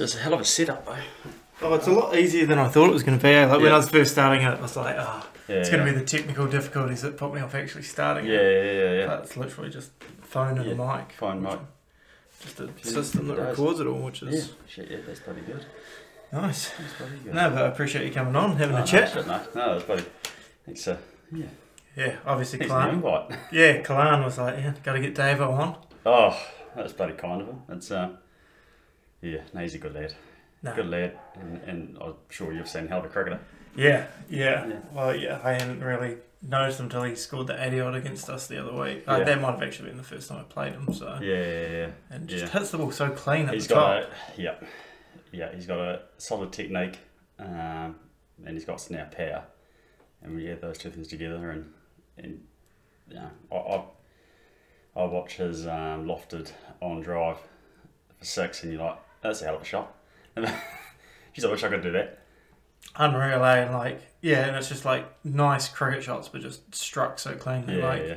Just a hell of a setup, though. Oh, it's a lot easier than I thought it was going to be. Like when I was first starting it, I was like, oh, Yeah, it's going yeah. to be the technical difficulties that put me off actually starting Yeah, it. yeah, yeah, yeah. But it's literally just phone and a mic. phone, mic. Just a system that records it all, which Yeah, is shit, yeah, that's pretty good. nice. That's pretty good. No, but I appreciate you coming on, having Oh, a no, chat. shit, no, no, that's pretty. Thanks, uh, yeah. Yeah, obviously, Kalan. Yeah, Kalan was like, yeah, got to get Davo on. Oh, that's bloody kind of him. It's, uh, yeah, no, he's a good lad. No. Good lad, and, and I'm sure you've seen hell of a cricketer. Yeah, yeah, Yeah. Well, yeah, I hadn't really noticed him until he scored the 80 odd against us the other week. Uh, Yeah. that might have actually been the first time I played him, so. Yeah, yeah, yeah. And just yeah. hits the ball so clean at He's the got top. a, yeah, yeah, he's got a solid technique, um, and he's got now power, and we get those two things together, and and yeah, I I, I watch his um, lofted on drive for six, and you're like, that's a hell of a shot. Geez, I wish I could do that. Unreal, eh? And like, yeah, and it's just like nice cricket shots, but just struck so cleanly. Yeah, like, yeah,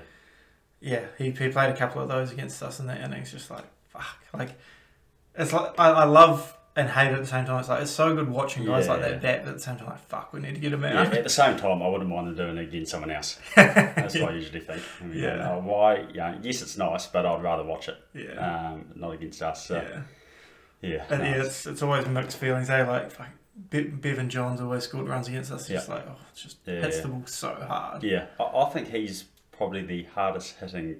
yeah, he, he played a couple of those against us in that innings. Just like fuck, like it's like I, I love and hate it at the same time. It's like it's so good watching guys like that bat, but at the same time, like fuck, we need to get him yeah. out. At the same time, I wouldn't mind them doing it against someone else. That's what I usually think. I mean, Yeah. uh, why? Yeah, yes, it's nice, but I'd rather watch it. Yeah, Um, not against us. So, yeah. Yeah. And no, yeah, it's- it's, it's always mixed feelings. Eh? Like Be- Bevan Johns always scored runs against us. It's just like oh, it just Yeah, hits the ball so hard. Yeah, I, I think he's probably the hardest hitting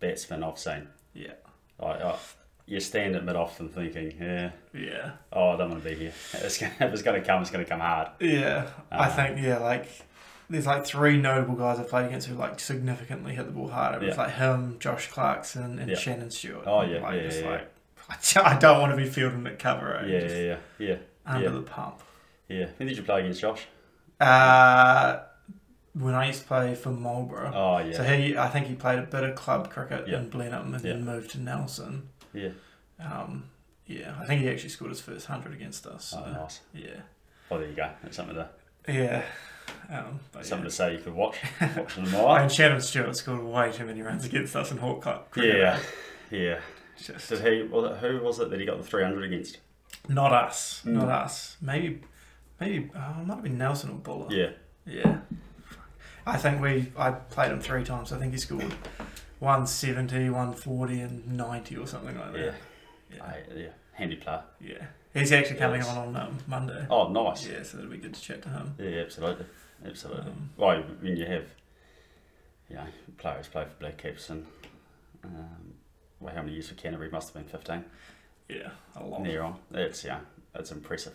batsman I've seen. Yeah, Like, I, you stand at mid off and thinking, yeah, yeah. oh, I don't want to be here. It's gonna, if it's going to come, it's going to come hard. Yeah, I Uh, think yeah, like there's like three notable guys I've played against who like significantly hit the ball hard. It was Yeah. like him, Josh Clarkson, and Yeah. Shannon Stewart. Oh, yeah, like, yeah, it's yeah, like I don't want to be fielding at cover. Yeah, Just yeah, yeah, yeah, under yeah. the pump. yeah. Who did you play against Josh? Uh, when I used to play for Marlborough. Oh, yeah. So he, I think he played a bit of club cricket Yeah. in Blenheim and Yeah. then moved to Nelson. yeah. Um, yeah, I think he actually scored his first hundred against us. So, Oh, nice. Yeah, Oh, there you go. That's something to, yeah. Um, but something yeah. to say you could watch. Watching them all. and Shannon Stewart scored way too many runs against us in Hawke Cup. cricket. Yeah, yeah. Just Did he? It, who was it that he got the 300 against? not us, Mm. not us. Maybe, maybe oh, it might have been Nelson or Buller. Yeah, Yeah. I think we. I played him three times. I think he scored 170, 140, and 90 or something like that. yeah. Yeah. Aye, yeah. Handy player. Yeah. He's actually coming Yes. on on um, Monday. Oh, nice. Yeah, so it'll be good to chat to him. Yeah, absolutely, absolutely. Um, well, when you have, you know, players play for Black Caps and, um, well, how many years for Canterbury? Must have been fifteen. yeah, a lot. Near on. That's yeah, that's impressive.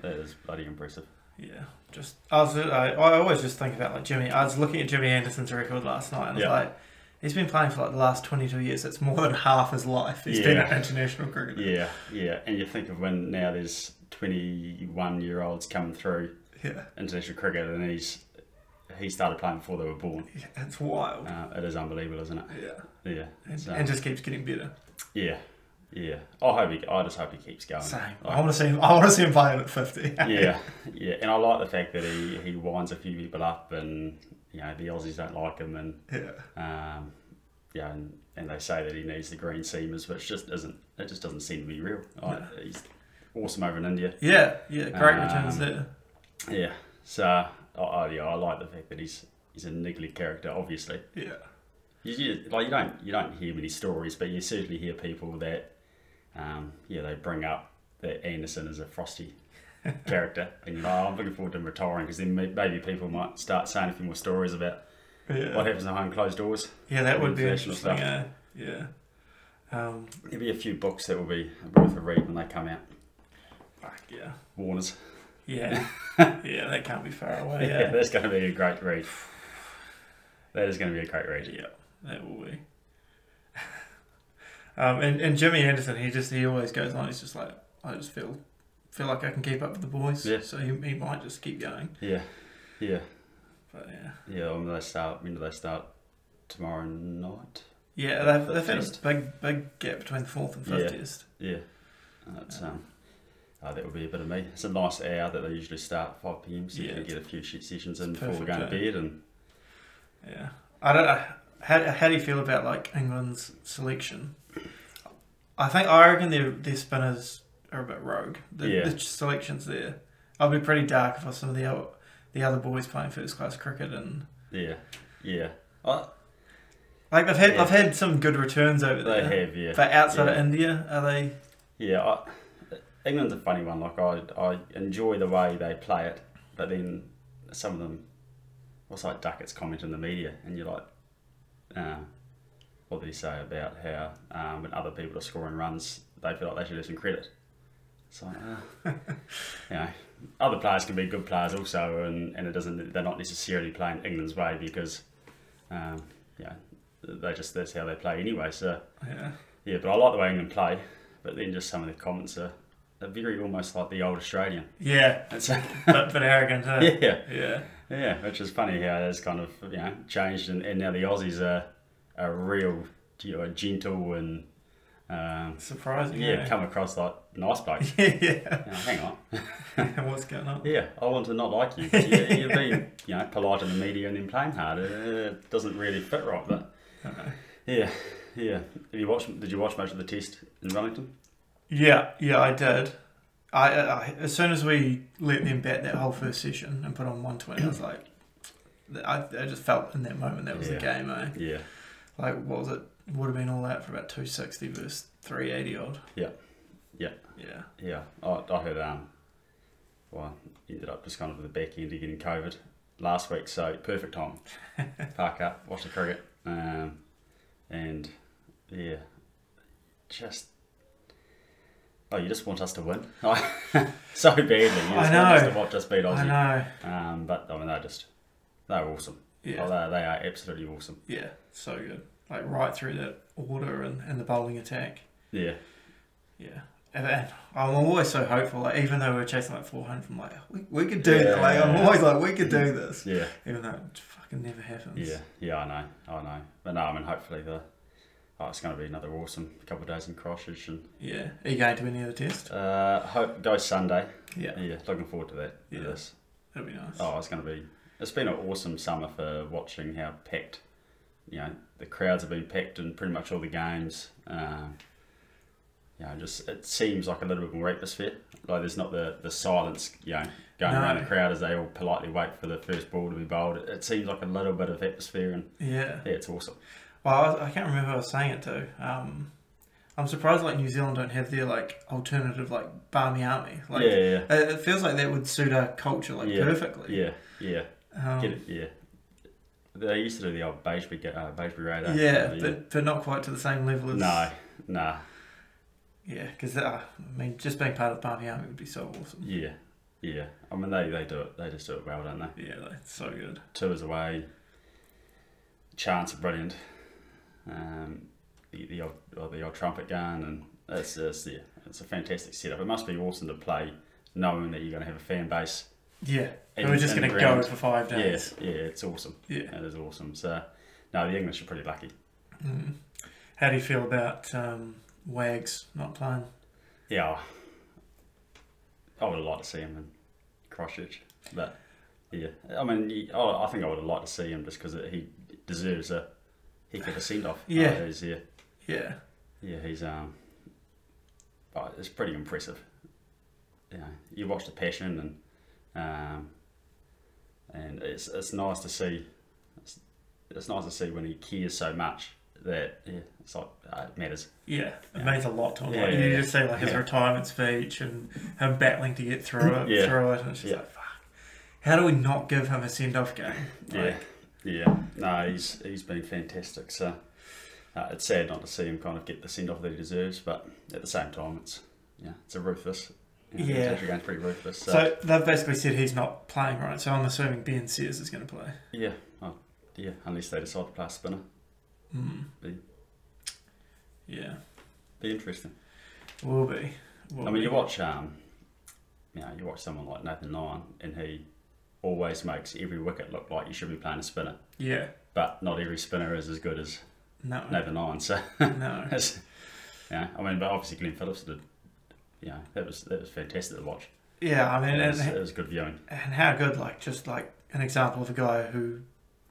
That is bloody impressive. Yeah, just I was I, I always just think about like Jimmy. I was looking at Jimmy Anderson's record last night, and Yeah. I was like, he's been playing for like the last twenty two years. That's more than half his life. He's been Yeah. an international cricketer. Yeah, yeah. And you think of when now there's twenty-one year olds coming through Yeah, international cricket, and he's he started playing before they were born. yeah it's wild. Uh, it is unbelievable, isn't it? Yeah, Yeah. and, So, and just keeps getting better. yeah, yeah. I hope he. I just hope he keeps going. Same. Like, I want to see him. I want to see him playing at fifty. yeah, yeah, and I like the fact that he, he winds a few people up, and you know the Aussies don't like him, and yeah, um, yeah, and, and they say that he needs the green seamers, which just isn't. It just doesn't seem to be real. I, No. He's awesome over in India. yeah, yeah. Great returns Um, there. Yeah, so I, I, yeah, I like the fact that he's he's a niggly character. Obviously, Yeah, you, you like you don't you don't hear many stories, but you certainly hear people that um, yeah they bring up that Anderson is a frosty character, and you're like, oh, I'm looking forward to him retiring because then maybe people might start saying a few more stories about yeah. what happens behind closed doors. Yeah, that would be interesting. stuff. Uh, yeah. Um, There'll be a few books that will be worth a read when they come out. fuck yeah. Warners. Yeah, yeah, that can't be far away. Yeah, Yeah, that's going to be a great read. That is going to be a great read. yeah, that will be. um, and, and Jimmy Anderson, he just he always goes on. He's just like, I just feel feel like I can keep up with the boys. Yeah. So he, he might just keep going. Yeah, yeah, But yeah, yeah. When do they start? When do they start? Tomorrow night. yeah, they've, they've had a big big gap between the fourth and Yeah. fiftieth. Yeah, that's um. Oh, that would be a bit of me. It's a nice hour that they usually start at five pm, so you can get a few shit sessions in before we go to bed. And Yeah, I don't know. How, how do you feel about like England's selection? I think I reckon their their spinners are a bit rogue. The, Yeah. the selections there. I'd be pretty dark if I saw the other, the other boys playing first class cricket and Yeah, yeah. I, like they've had Yeah. I've had some good returns over they there. have, yeah. But outside of India, are they? Yeah, I, England's a funny one. Like I, I enjoy the way they play it, but then some of them, what's like Duckett's comment in the media, and you're like, uh, what did he say about how um, when other people are scoring runs, they feel like they should have some credit. So, uh, you know, other players can be good players also, and, and it doesn't. They're not necessarily playing England's way because, um, yeah, they just that's how they play anyway. So. Yeah. Yeah, but I like the way England play. But then just some of the comments are, very almost like the old Australian. Yeah, It's, but, but arrogant. Huh? yeah, Yeah. yeah, which is funny how it's kind of you know changed, and, and now the Aussies are are real, you know, gentle and um, Surprising. yeah, come across like nice blokes. yeah. Know, hang on, What's going on? yeah, I want to not like you. you you're being you know polite in the media and then playing hard. It, it doesn't really fit right, but yeah, yeah. Have you watched? Did you watch much of the test in Wellington? Yeah, yeah, I did. I, I as soon as we let them bat that whole first session and put on one twenty, I was like, I, I just felt in that moment that was Yeah. the game. Eh? Yeah, Like, what was it? Would have been all that for about two sixty versus three eighty odd. Yeah. Yeah. Yeah. Yeah, I, I heard. Um, well, ended up just kind of at the back end of getting COVID last week, so perfect time. Park up, watch the cricket, um, and yeah, just oh, you just want us to win so badly. You just I want us know. to watch us beat I know. Um, but I mean, they're just they're awesome. Yeah. Oh, they they are absolutely awesome. Yeah. So good. Like right through that order and, and the bowling attack. Yeah, Yeah. And then I'm always so hopeful. Like even though we're chasing like 400, I'm like, we, we could do that. Like I'm Yeah. always like, we could do this. yeah. Even though it fucking never happens. Yeah, yeah, I know, I know. But no, I mean, hopefully the oh, it's going to be another awesome couple of days in Christchurch, and Yeah. Are you going to any other test? uh, hope go Sunday. Yeah. Yeah, looking forward to that. Yeah. This. That'd be nice. Oh, it's going to be. It's been an awesome summer for watching how packed. You know, the crowds have been packed in pretty much all the games. Um, you know, just it seems like a little bit more atmosphere. Like there's not the, the silence, you know, going around the crowd as they all politely wait for the first ball to be bowled. It, it seems like a little bit of atmosphere, and Yeah. yeah, it's awesome. Well, I, was, I can't remember who I was saying it to. Um, I'm surprised like New Zealand don't have their like alternative like Barmy Army. Like, yeah, yeah, It, it feels like that would suit our culture like Yeah. perfectly. yeah, yeah. Um, Get it, yeah. They used to do the old Brigade, uh, Radar. yeah, but but not quite to the same level as. no, nah, Yeah, because uh, I mean, just being part of the Barmy Army would be so awesome. yeah, yeah. I mean, they, they do it. They just do it well, don't they? Yeah, like, so good. Tours away. Chants are brilliant. Um, the the old, or the old trumpet gun, and it's it's yeah, it's a fantastic setup. It must be awesome to play, knowing that you're going to have a fan base. Yeah, and we're just going to go for five Yeah, days. yeah, it's awesome. Yeah. It is awesome. So, no, the English are pretty lucky. Mm. How do you feel about um, Wags not playing? Yeah, I would have liked to see him in Christchurch, but yeah, I mean, I I think I would have liked to see him just because he deserves a he could have sent off. Yeah. He's, yeah, Yeah, yeah, he's um, oh, it's pretty impressive. You know, you watch the passion and um, and it's it's nice to see. It's, it's nice to see when he cares so much that yeah, it's like uh, it matters. yeah, it Yeah. means a lot to him. Yeah, like, yeah, you yeah. just see like his Yeah. retirement speech and him battling to get through it, Yeah. through it, and it's just Yeah. like, fuck. How do we not give him a send off game? Like, yeah. Yeah, no, he's he's been fantastic. So uh, it's sad not to see him kind of get the send off that he deserves, but at the same time, it's yeah, it's a ruthless. You know, Yeah. game's pretty ruthless. So, So they've basically said he's not playing right. So I'm assuming Ben Sears is going to play. yeah, oh, yeah. Unless they decide to play a spinner, Mm. Be- Yeah, be interesting. will be. Will I mean, be. you watch um, you know, you watch someone like Nathan Lyon, and he always makes every wicket look like you should be playing a spinner, Yeah. but not every spinner is as good as No. Nathan Lyon. So No. Yeah, I mean, but obviously Glenn Phillips did. Yeah, that was that was fantastic to watch. Yeah, I mean, It and, was, it was good viewing. and how good, like, just like an example of a guy who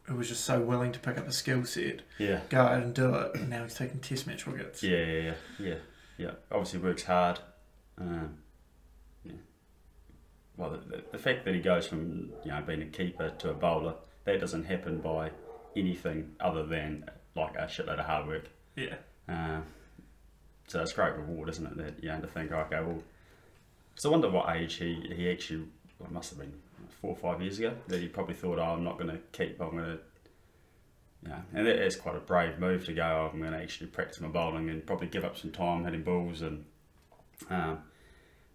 who was just so willing to pick up a skill set, Yeah, go out and do it, and now he's taking test match wickets. yeah, yeah, yeah, yeah. yeah. Obviously works hard. Um. Well, the, the, fact that he goes from you know being a keeper to a bowler, that doesn't happen by anything other than like a shitload of hard work. Yeah. Um, so it's a great reward, isn't it? That you know to think, okay, well, so I wonder what age he he actually well, it must have been four or five years ago that he probably thought, oh, I'm not going to keep, I'm going to, Yeah, and that is quite a brave move to go. Oh, I'm going to actually practice my bowling and probably give up some time hitting balls and, um,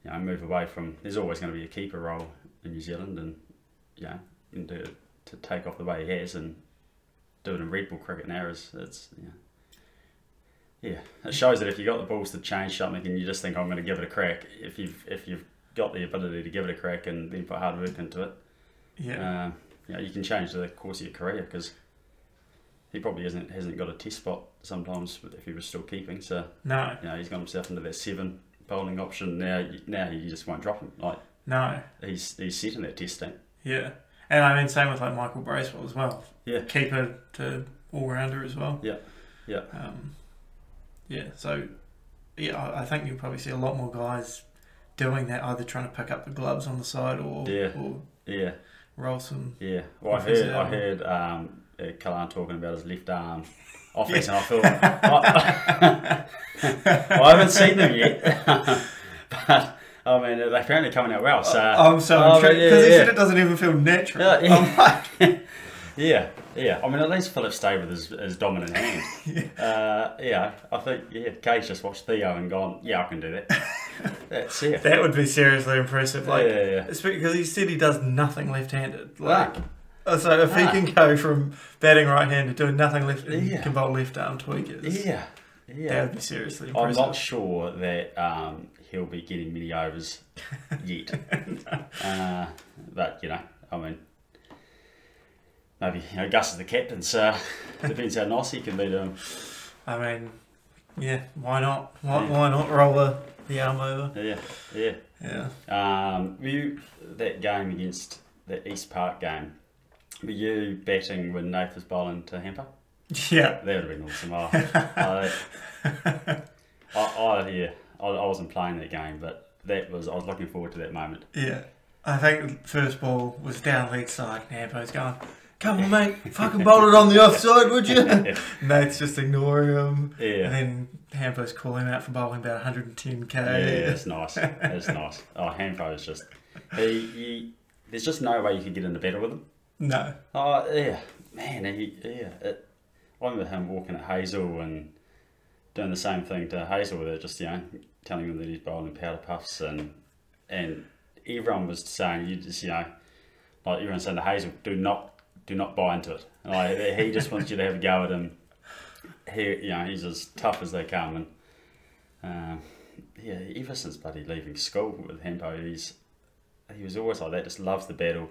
you know, move away from. There's always going to be a keeper role in New Zealand, and you know, and to to take off the way he has and do it in red ball cricket now is it's yeah. Yeah, it shows that if you've got the balls to change something and you just think I'm going to give it a crack, if you've if you've got the ability to give it a crack and then put hard work into it, Yeah. um, you know, you can change the course of your career because he probably hasn't hasn't got a test spot sometimes if he was still keeping. So no. you know he's got himself into that seven bowling option now. Now you just won't drop him. Like No. he's he's set in that test team. Yeah. And I mean, same with like Michael Bracewell as well. Yeah. Keeper to all rounder as well. Yeah. Yeah. Um, yeah. So, yeah, I, think you'll probably see a lot more guys doing that, either trying to pick up the gloves on the side or Yeah. or Yeah, roll some. yeah. Well, I heard I heard um, uh, Kalan talking about his left arm offense, and I thought I, I haven't seen them yet, but I mean they're apparently coming out well. So I'm so oh, intrigued yeah, because he yeah. said it doesn't even feel natural. Yeah, yeah. Like, Yeah, yeah. I mean, at least Philip stayed with his, dominant hand. Yeah. Uh, yeah, I think, yeah, Kate's just watched Theo and gone, yeah, I can do that. That's it. that would be seriously impressive. Like, yeah, yeah, yeah. because he said he does nothing left-handed. Like, Like, so if he Ah. can go from batting right-handed doing nothing left, Yeah. can bowl left arm tweakers. yeah, yeah, That would be seriously I'm not sure that um, he'll be getting many overs yet. uh, but, you know, I mean, maybe, you know, Gus is the captain, so depends how nice he can be to him. I mean, yeah, why not? Why, Yeah. why not roll the, the arm over? Yeah, yeah. Yeah. Um, you that game against the East Park game? Were you batting when Nath was bowling to Hamper? Yeah. That would have been awesome. I, I, I, I yeah, I, I wasn't playing that game, but that was I was looking forward to that moment. Yeah. I think the first ball was down leg side and Hampo's going, Come on mate, fucking bowl it on the offside, would you? yeah, Nate's just ignoring him. Yeah. And then Hampo's calling out for bowling about 110k. Yeah, it's nice. It's nice. Oh, Hamper is just he, he. There's just no way you could get into battle with him. No. Oh yeah, man. He, yeah, it, I remember him walking at Hazel and doing the same thing to Hazel it, just you know, telling him that he's bowling powder puffs and and everyone was saying you just you know, like everyone saying to Hazel, do not do not buy into it. Like he just wants you to have a go at him. He you know he's as tough as they come and um, yeah, ever since bloody leaving school with Hampo, he's he was always like that. Just loves the battle.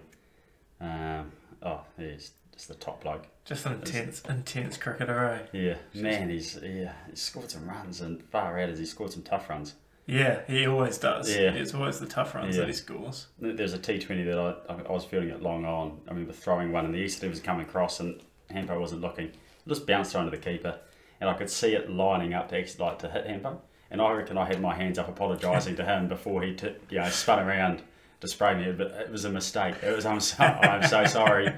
Um, oh, he's just the top bloke. Just an intense, intense cricketer, eh? Yeah, man, he's yeah, he scored some runs and far out as he scored some tough runs. Yeah, he always does. Yeah. It's always the tough runs Yeah. that he scores. There's a T20 that I, I was fielding at long on. I remember throwing one and the Easterly was coming across and Hampo wasn't looking. It just bounced onto the keeper and I could see it lining up to actually like to hit Hampo. And I reckon I had my hands up apologising to him before he t- you know spun around to spray me. But it was a mistake. It was I'm so I'm so sorry.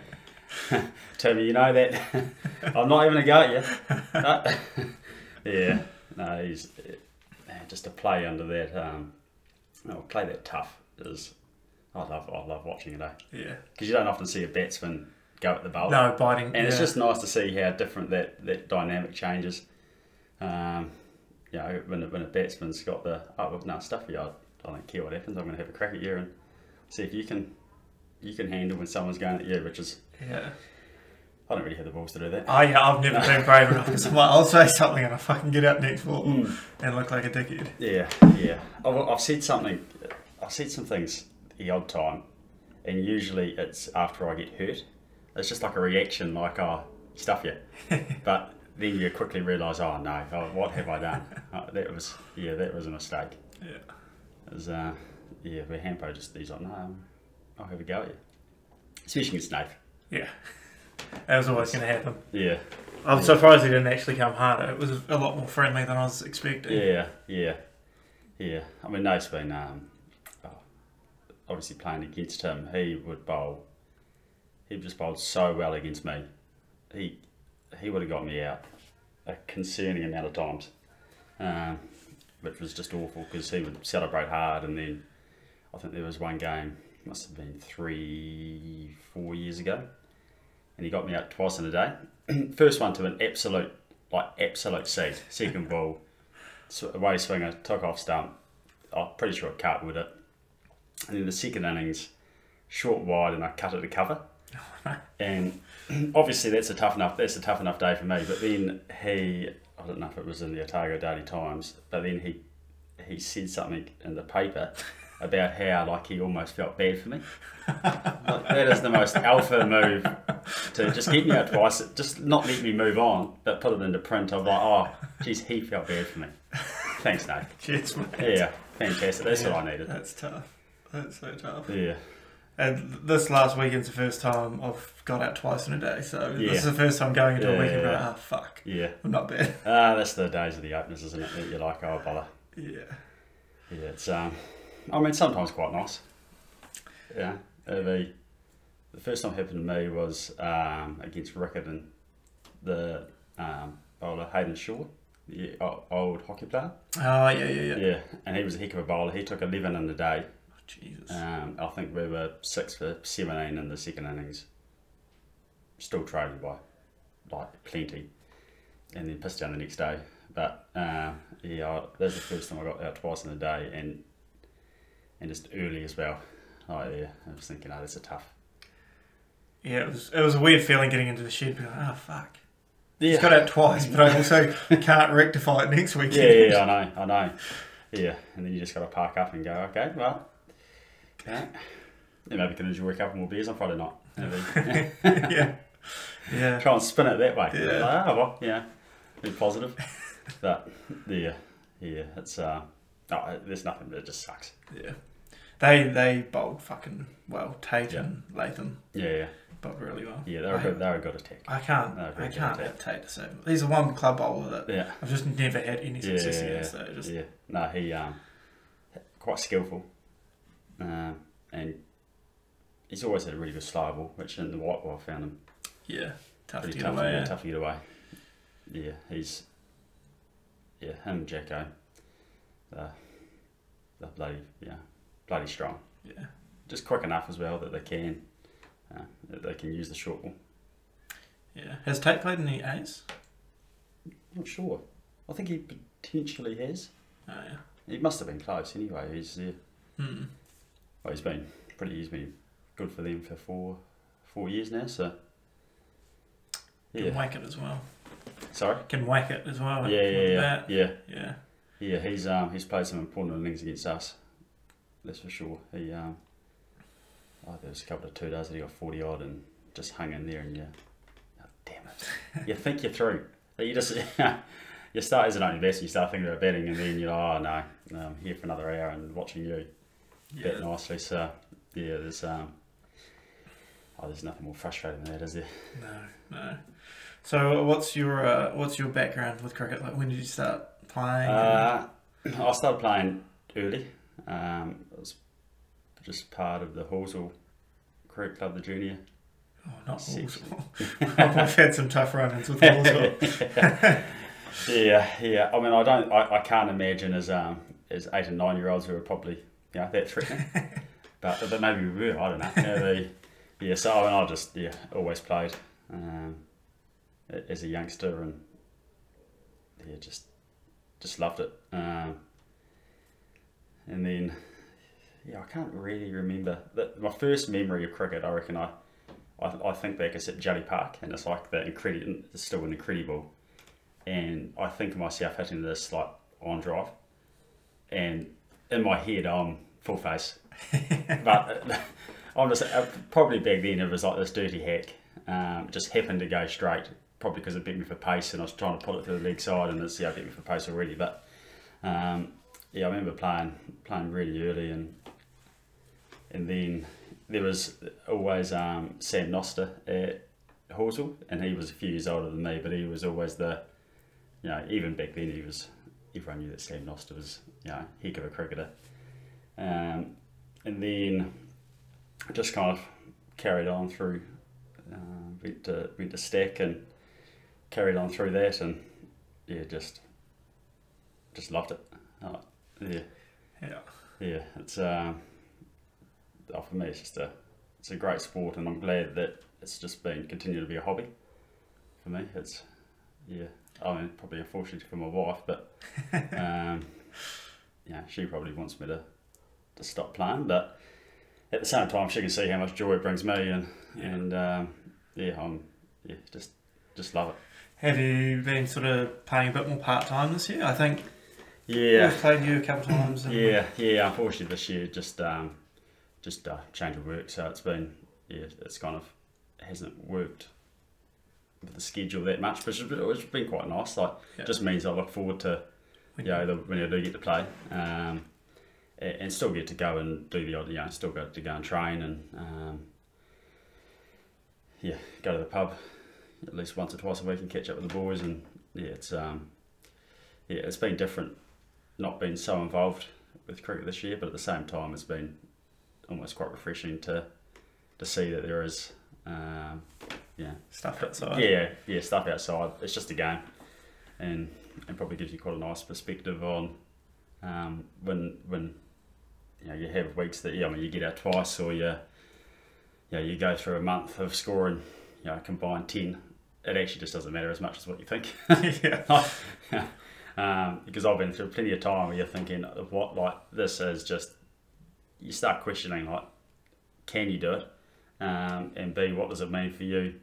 Timmy, you know that I'm not even a go at you. Yeah, no, he's just to play under that. Um, oh, play that tough is. I love I love watching it, eh? Yeah. Because you don't often see a batsman go at the bowler, No, biting. and it's just nice to see how different that, that dynamic changes. Um, you know, when a, when a batsman's got the oh well, no stuff you, I, I don't care what happens. I'm going to have a crack at you and see if you can you can handle when someone's going at you, which is Yeah. I don't really have the balls to do that. Oh yeah, I've never been brave enough because I'm like, I'll say something and I fucking get out next ball Mm. and look like a dickhead. Yeah, yeah. I've, I've said something. I've said some things the odd time, and usually it's after I get hurt. It's just like a reaction, like oh, stuff you. but then you quickly realise, oh no, oh, what have I done? Uh, that was yeah, that was a mistake. Yeah. It was uh, yeah, where Hampo just he's like, no, um, I'll have a go at you, especially against Nath. Yeah. That was always going to happen. Yeah, I'm Yeah. surprised he didn't actually come harder. It was a lot more friendly than I was expecting. yeah, yeah, Yeah, I mean, Nate's been um, oh, obviously playing against him. He would bowl. He just bowled so well against me. He he would have got me out a concerning amount of times, um, which was just awful because he would celebrate hard, and then I think there was one game must have been three, four years ago, and he got me out twice in a day. First one to an absolute, like absolute seat. Second ball, away swinger, took off stump. I'm pretty sure I cut with it. And then the second innings, short wide, and I cut it to cover. and obviously that's a tough enough. That's a tough enough day for me. But then he, I don't know if it was in the Otago Daily Times, but then he he said something in the paper about how like he almost felt bad for me. like, that is the most alpha move to just keep me out twice, just not let me move on, but put it into print. I'm like, oh, geez, he felt bad for me. Thanks, Nate. Cheers, mate. Yeah, fantastic. That's Yeah, what I needed. That's tough. That's so tough. Yeah, And this last weekend's the first time I've got out twice in a day, so Yeah. this is the first time going into a weekend yeah, going, yeah. ah, fuck, yeah. I'm not bad. Ah, that's the days of the openers, isn't it? That you're like, oh, bother. Yeah. Yeah, it's um, I mean, sometimes quite nice. Yeah, uh, the the first time it happened to me was um, against and the um, bowler Hayden Shaw, the old hockey player. Oh, yeah, yeah, yeah. Yeah, and he was a heck of a bowler. He took eleven in the day. Oh, Jesus. Um, I think we were six for seventeen in the second innings. Still trailing by like plenty, and then pissed down the next day. But um, yeah, I- that's the first time I got out twice in a day, and and just early as well. Oh yeah, I was thinking, oh, that's a tough. yeah, it was, it was a weird feeling getting into the shed, being like, ah, fuck. Yeah, It's got out twice, but I also can't rectify it next week. yeah, yeah, I know, I know. Yeah, and then you just got to park up and go, okay, well, okay. Yeah, maybe can enjoy a couple more beers on Friday night. Maybe. yeah. Yeah. try and spin it that way. Yeah. Like, oh, well, yeah, be positive. but yeah, yeah, it's uh, no, there's nothing. It just sucks. Yeah. They they bowled fucking well. Tate Yeah. and Latham Yeah, yeah, bowled really well. yeah. They're a I- good. They're a good attack. I can't I can't have Tate to save. He's the one club bowler that Yeah, I've just never had any success yeah, against. So just yeah. No, he um, quite skillful, um, and he's always had a really good slow ball, which in the white ball I found him yeah, tough to pretty get tough, away. yeah, tough to get away. Yeah, he's yeah him, Jacko. Uh, they're bloody yeah, bloody strong. Yeah. just quick enough as well that they can uh, that they can use the short ball. Yeah. Has Tate played in the A's? Not sure. I think he potentially has. Oh yeah. He must have been close anyway. He's uh, Hmm. well, he's been pretty. He's been good for them for four four years now. So Can whack it as well. Sorry. Can whack it as well. Yeah, yeah, yeah, yeah, Yeah. yeah. He's um he's played some important innings against us. That's for sure. He um. Oh, there was a couple of two days that he got forty odd and just hung in there and you, oh, damn it. you think you're through. You just you start as an best, you start thinking about betting, and then you're like, oh no, I'm here for another hour and watching you bet nicely. So yeah, there's um. Oh, there's nothing more frustrating than that, is there? No, no. So what's your uh, what's your background with cricket? Like when did you start playing? Uh, I started playing early. Um, it was just part of the Halswell Cricket Club, the junior. oh, not. Walsall. I've had some tough run-ins with Walsall. yeah, yeah. I mean, I don't. I, I can't imagine as um as eight and nine year olds who are probably you know that threatening. but but maybe we were. I don't know. Yeah, they, yeah so I mean, I just yeah always played um, as a youngster and yeah just just loved it. Um, and then yeah, I can't really remember that. My first memory of cricket, I reckon I. I, I think back it's at Jellie Park, and it's like the incredible, it's still an incredible and I think of myself hitting this like on drive, and in my head I'm full face, but uh, I'm just uh, probably back then it was like this dirty hack, um, just happened to go straight, probably because it beat me for pace, and I was trying to pull it to the leg side, and it's yeah beat me for pace already, but um, yeah I remember playing playing really early, and and then there was always um, Sam Noster at Halswell, and he was a few years older than me, but he was always the you know, even back then he was everyone knew that Sam Noster was, you know, heck of a cricketer. Um, and then just kind of carried on through, uh, went to went to Stack and carried on through that, and yeah, just just loved it. Uh, yeah, Yeah. yeah, it's um, oh, for me, it's just a it's a great sport, and I'm glad that it's just been continued to be a hobby for me. It's yeah, I mean probably unfortunately for my wife, but um, yeah, she probably wants me to to stop playing, but at the same time, she can see how much joy it brings me, and Yeah. and um, yeah, I'm yeah just just love it. Have you been sort of playing a bit more part time this year? I think Yeah, we've played you a couple times. Yeah, yeah. Unfortunately, this year just um, just uh, change of work, so it's been yeah, it's kind of hasn't worked with the schedule that much, but has been, which has been quite nice. Like, Yeah. just means I look forward to you know the, when I do get to play, um, and, and still get to go and do the odd, you know, still go to go and train and um, yeah, go to the pub at least once or twice a week and catch up with the boys, and yeah, it's um, yeah, it's been different not being so involved with cricket this year, but at the same time, it's been almost quite refreshing to to see that there is, um, yeah, stuff outside. yeah, yeah, stuff outside. It's just a game, and and probably gives you quite a nice perspective on um, when when you know you have weeks that yeah, I mean you get out twice or you you know, you go through a month of scoring you know combined ten. It actually just doesn't matter as much as what you think. yeah. um, because I've been through plenty of time where you're thinking of what like this is just you start questioning like can you do it? Um, and B what does it mean for you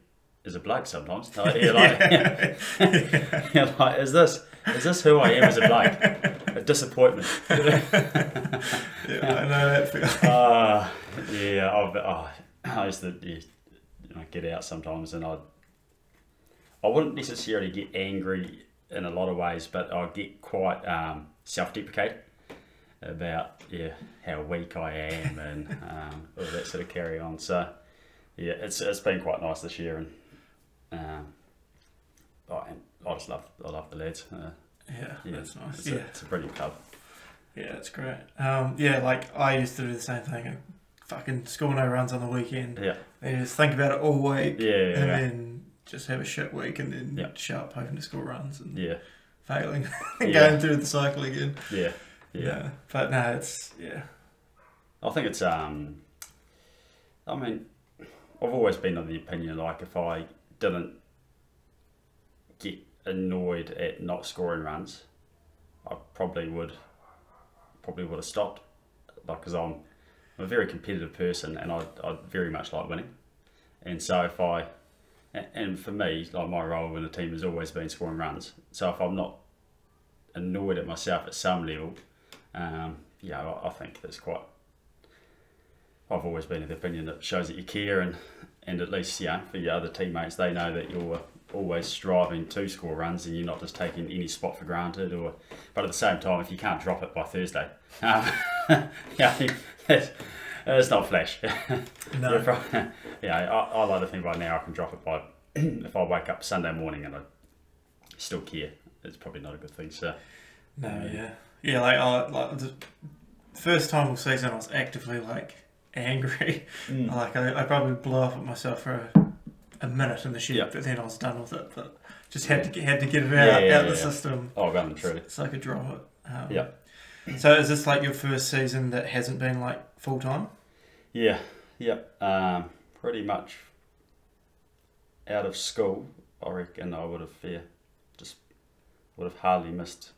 as a bloke sometimes? Like, you're like, you're like is this is this who I am as a bloke? A disappointment. Yeah, I know that feeling. uh, yeah I've, oh, I used to yeah, you know, get out sometimes and I I wouldn't necessarily get angry in a lot of ways, but I get quite um, self-deprecating about yeah how weak I am and um, all that sort of carry on. So yeah, it's it's been quite nice this year, and um, oh, and I just love I love the lads. Uh, Yeah, yeah, that's nice. It's, yeah, a, it's a brilliant club. yeah, that's great. Um, yeah, like I used to do the same thing. I fucking score no runs on the weekend. Yeah, And just think about it all week, yeah, yeah and yeah, then just have a shit week, and then Yeah. show up hoping to score runs and yeah, failing, and going through the cycle again. yeah, yeah. But no, it's yeah, I think it's um. I mean, I've always been of the opinion like if I didn't get annoyed at not scoring runs, I probably would probably would have stopped. Like, because I'm, I'm a very competitive person and I I very much like winning, and so if I and for me, like my role in the team has always been scoring runs. So if I'm not annoyed at myself at some level, um, yeah, I, I think that's quite I've always been of the opinion that shows that you care and and at least yeah for your other teammates they know that you're always striving to score runs and you're not just taking any spot for granted or but at the same time if you can't drop it by Thursday um, yeah it's, it's not flash. No, yeah, yeah I, I like to think by now I can drop it by if I wake up Sunday morning and I still care it's probably not a good thing so. No, yeah, yeah. Like I like the first time all season, I was actively like angry. Like I, I probably blew up at myself for a, a minute in the shed, Yeah. but then I was done with it. But just had to get had to get it out, Yeah, yeah, out the yeah. system oh well and truly so I could drop it. Um, Yeah. So is this like your first season that hasn't been like full time? Yeah, yeah. Um, pretty much out of school, I reckon I would have yeah, just would have hardly missed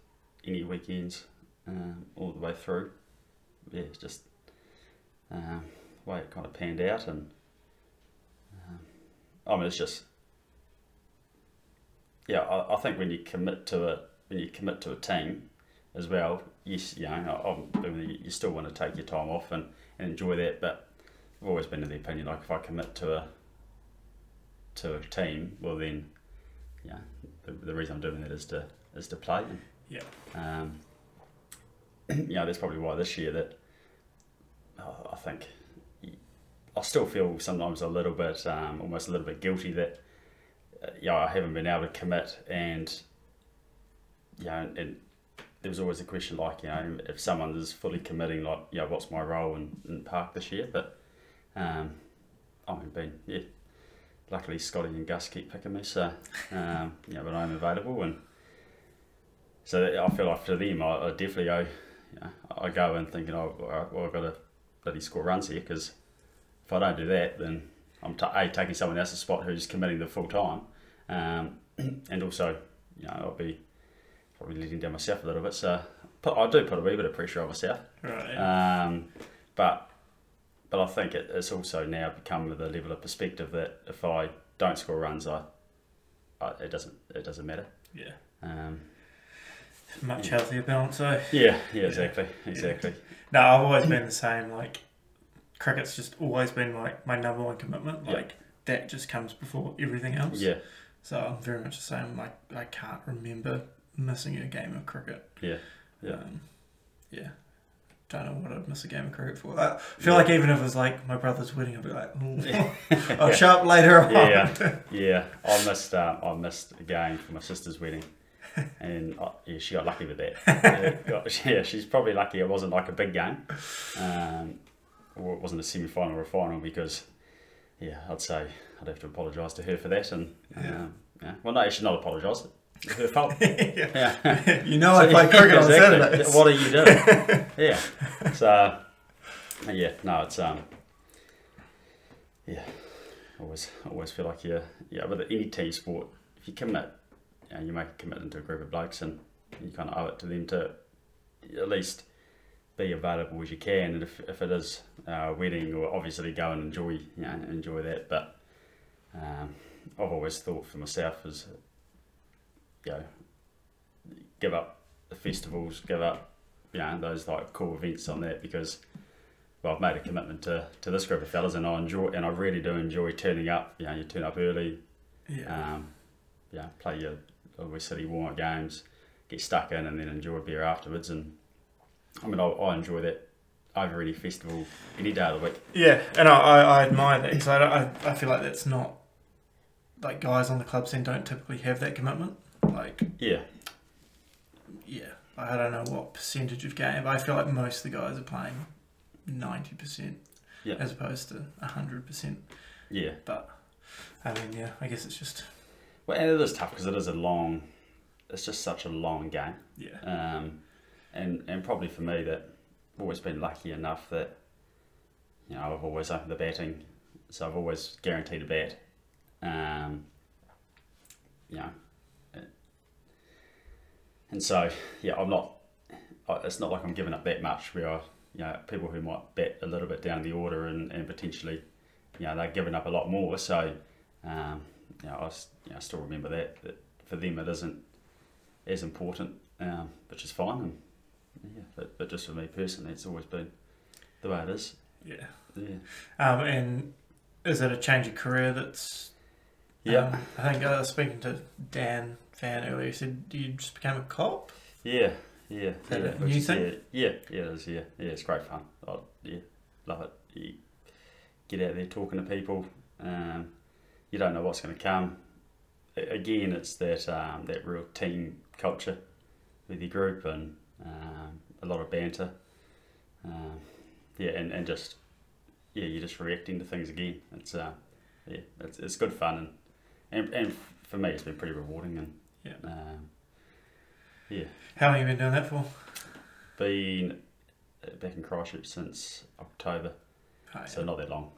any weekends um, all the way through. Yeah, it's just um, the way it kind of panned out, and um, I mean it's just yeah. I, I think when you commit to it, when you commit to a team as well, yes, you know, I, I mean, you still want to take your time off and, and enjoy that, but I've always been of the opinion like if I commit to a to a team, well then, yeah, the, the reason I'm doing that is to is to play. Yeah. Um, know, that's probably why this year that oh, I think I still feel sometimes a little bit, um, almost a little bit guilty that uh, yeah, I haven't been able to commit and yeah, and, and there was always a question like, you know, if someone is fully committing, like, you know, what's my role in, in Park this year? But, um, I mean, been, yeah, luckily Scotty and Gus keep picking me, so, um, know, but I'm available. And so I feel like for them, I, I definitely go, you know, I go in thinking, oh, well, I've got to bloody score runs here because if I don't do that, then I'm t- a, taking someone else's spot who's committing the full time. Um, and also, you know, I'll be probably letting down myself a little bit. So put, I do put a wee bit of pressure on myself. Right. Um, but but I think it, it's also now become with a level of perspective that if I don't score runs, I, I it doesn't it doesn't matter. yeah. Um, Much healthier balance, though. yeah, yeah, exactly, exactly. No, I've always been the same. Like, cricket's just always been my, my number one commitment. Like, that just comes before everything else. Yeah, So I'm very much the same. Like, I can't remember missing a game of cricket. yeah, yeah. Um, yeah. Don't know what I'd miss a game of cricket for. I feel Yeah. like even if it was like my brother's wedding, I'd be like, "Ooh, I'll show up later on. Yeah, yeah. I missed um, I missed a game for my sister's wedding, and uh, yeah, she got lucky with that. yeah, got- yeah, she's probably lucky it wasn't like a big game, um, or it wasn't a semi final or a final because, yeah, I'd say I'd have to apologise to her for that, and Yeah. um, yeah, well, no, she should not apologise. Her fault. yeah. Yeah. You know I play cricket on Exactly. Saturdays. What are you doing? yeah. So, yeah, no, it's um, yeah, always always feel like you yeah with any team sport, if you commit, you, know, you make a commitment to a group of blokes, and you kind of owe it to them to at least be available as you can, and if if it is a wedding, or obviously go and enjoy you know enjoy that, but um, I've always thought for myself is you know give up the festivals, give up, you know, those like cool events on that because, well, I've made a commitment to, to this group of fellas and I enjoy, and I really do enjoy turning up. You know, you turn up early, Yeah. um, you know, play your West City warm up games, get stuck in, and then enjoy a beer afterwards. And I mean, I, I enjoy that over any festival any day of the week. Yeah, and I, I, I admire that because I, I, I feel like that's not like guys on the club scene don't typically have that commitment. Like, Yeah, yeah, I don't know what percentage of game, but I feel like most of the guys are playing ninety percent Yeah. as opposed to hundred percent. yeah. But I mean, yeah, I guess it's just Well, and it is tough because it is a long, it's just such a long game. yeah, um, and and probably for me that I've always been lucky enough that you know I've always opened the batting, so I've always guaranteed a bat. Um, you know, uh, and so yeah, I'm not. It's not like I'm giving up that much. Where I, you know people who might bet a little bit down the order and, and potentially, you know, they're giving up a lot more. So, um, you know, I s- you know, still remember that that for them it isn't as important, um, which is fine. And yeah, but, but just for me personally, it's always been the way it is. yeah. Yeah. Um, and is it a change of career that's? Yeah. Um, I think I was speaking to Dan Fan earlier. He said you just became a cop. Yeah. Yeah. yeah, a new is- thing? Yeah. Yeah. It is. Yeah. Yeah. It's great fun. I, yeah. Love it. You get out there talking to people. Um, you don't know what's going to come. Again, it's that um, that real team culture with your group and um, a lot of banter. Um, yeah, and, and just yeah, you're just reacting to things again. It's uh, yeah, it's, it's good fun and, and and for me, it's been pretty rewarding and Yeah. um, yeah, How long have you been doing that for? been uh, back in Christchurch since October, Oh, so not that long.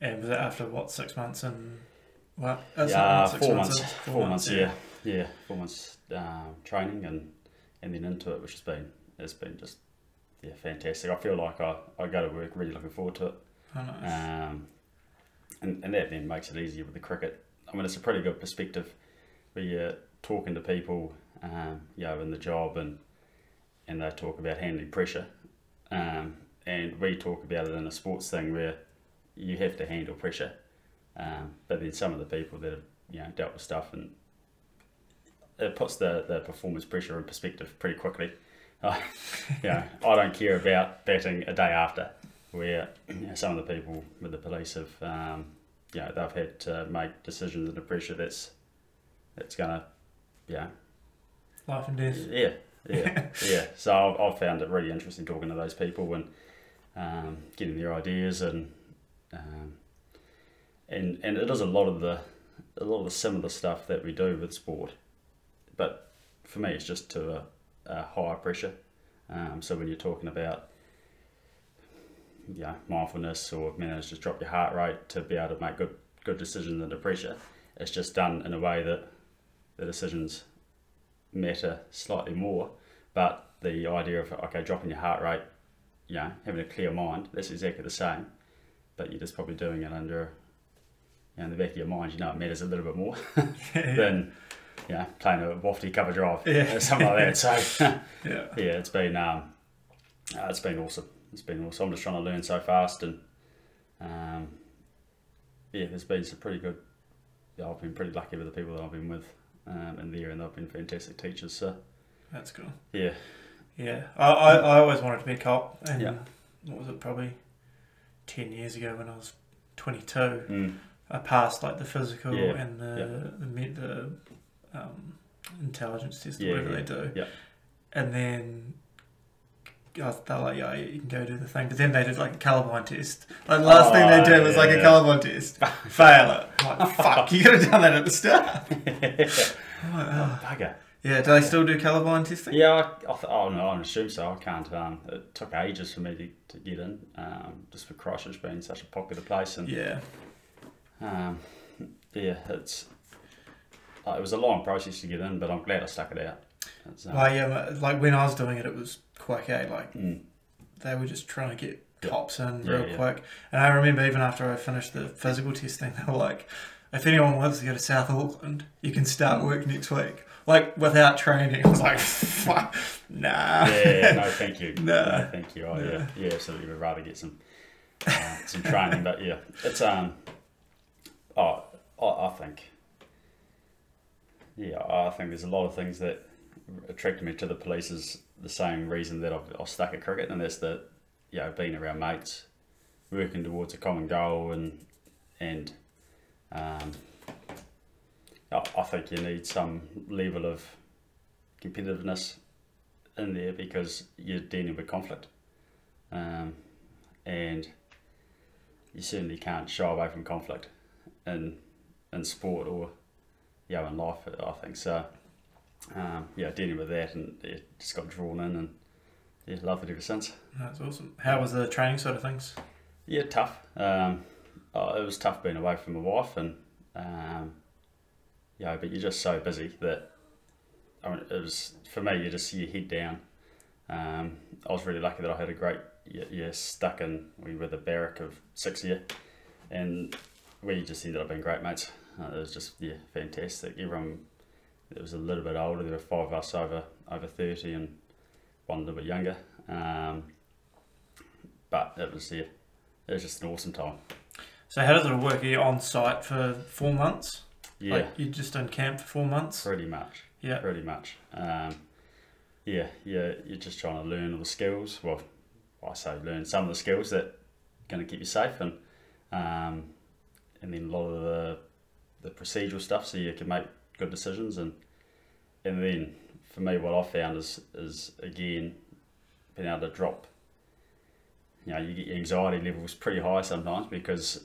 And was it after what six months and uh, yeah, not four months, in- four, months, yeah, yeah, four months um, training and and then into it, which has been it's been just yeah fantastic. I feel like I, I go to work really looking forward to it. Oh, nice. Um, and, and that then makes it easier with the cricket. I mean, it's a pretty good perspective where you're talking to people, um, you know, in the job and and they talk about handling pressure. Um, and we talk about it in a sports thing where you have to handle pressure. Um, but then some of the people that have, you know, dealt with stuff and it puts the, the performance pressure in perspective pretty quickly. Uh, you know, I don't care about batting a day after where you know, some of the people with the police have, um, you know, they've had to make decisions under pressure that's that's gonna, yeah, Life and death. yeah, yeah, yeah. So I've, I've found it really interesting talking to those people and um, getting their ideas and um, and and it is a lot of the a lot of the similar stuff that we do with sport, but for me it's just to a, a higher pressure. Um, so when you're talking about yeah mindfulness or manage to drop your heart rate to be able to make good good decisions under pressure, it's just done in a way that the decisions matter slightly more. But the idea of okay dropping your heart rate, you know, having a clear mind, that's exactly the same. But you're just probably doing it under you know, in the back of your mind, you know it matters a little bit more than you know, playing a wafty cover drive Yeah. or something like that. So yeah. yeah, it's been um, uh, it's been awesome. It's been awesome. I'm just trying to learn so fast, and um, yeah, there's been some pretty good. Yeah, I've been pretty lucky with the people that I've been with um, in there, and they've been fantastic teachers. So That's cool. yeah, Yeah, I, I, I always wanted to be a cop, and Yeah. what was it? Probably ten years ago when I was twenty two. mm, I passed like the physical Yeah, and the yeah. the the um, intelligence test, or Yeah, whatever they do. yeah. And then they're like, yeah, you can go do the thing. But then they did like a colourblind test. Like the last thing they Oh, did was like a colourblind test. Fail it. Like, fuck, you could have done that at the start. I'm like, oh. bugger. Yeah, do they still do colourblind testing? Yeah, I, I th- oh no, I assume so. I can't. Um, it took ages for me to, to get in, um, just for Christchurch being such a popular place, and Yeah. Um, yeah, it's uh, it was a long process to get in, but I'm glad I stuck it out. Um, Well, yeah, like when I was doing it, it was quick, eh? Like mm, they were just trying to get cops in Yeah, real yeah. quick. And I remember even after I finished the physical testing, they were like, if anyone wants to go to South Auckland, you can start work next week. Like without training. I was like, fuck, nah. yeah, no, thank you. No. no, thank you. Oh, yeah, yeah, absolutely. We'd rather get some uh, some training, but yeah, it's um, oh, I, think, yeah, I think there's a lot of things that attracted me to the police is the same reason that I've, I've stuck at cricket, and that's that, you know, being around mates, working towards a common goal, and and um, I, I think you need some level of competitiveness in there because you're dealing with conflict. Um, and you certainly can't shy away from conflict in in sport or yeah in life I think. So um, yeah dealing with that and yeah, just got drawn in and yeah loved it ever since. That's awesome. How was the training side of things? yeah tough. Um, oh, it was tough being away from my wife and um, yeah but you're just so busy that I mean, it was for me you just see your head down. Um, I was really lucky that I had a great year, year stuck in we were the barrack of six year. And we just ended up being great mates uh, it was just yeah fantastic everyone it was a little bit older there were five of us over over 30 and one a little bit younger um, but it was yeah it was just an awesome time So how does it work? Are you on site for four months? yeah Like you just in camp for four months? pretty much Yeah. pretty much. Um, yeah, yeah, you're just trying to learn all the skills. Well, I say learn some of the skills that are going to keep you safe, and um, and then a lot of the the procedural stuff, so you can make good decisions. And and then for me, what I found is is again being able to drop. You know, you get your anxiety levels pretty high sometimes because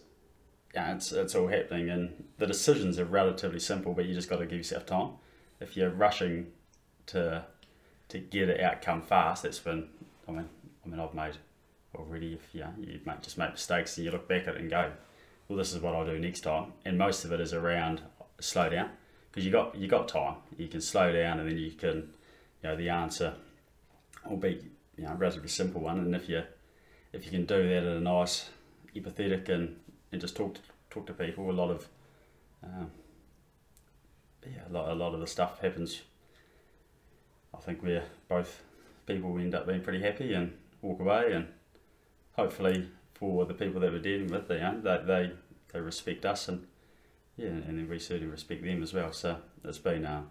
yeah, it's it's all happening, and the decisions are relatively simple, but you just got to give yourself time if you're rushing to to get an outcome fast, that's when I mean I mean I've made already if you you just make mistakes and you look back at it and go, well this is what I'll do next time, and most of it is around slow down because you got you got time, you can slow down and then you can you know the answer will be you know a relatively simple one, and if you if you can do that in a nice empathetic and and just talk to, talk to people, a lot of um, yeah, a lot, a lot of the stuff happens. I think we're both people end up being pretty happy and walk away, and hopefully for the people that we're dealing with, they they they, they respect us and yeah, and then we certainly respect them as well. So it's been uh,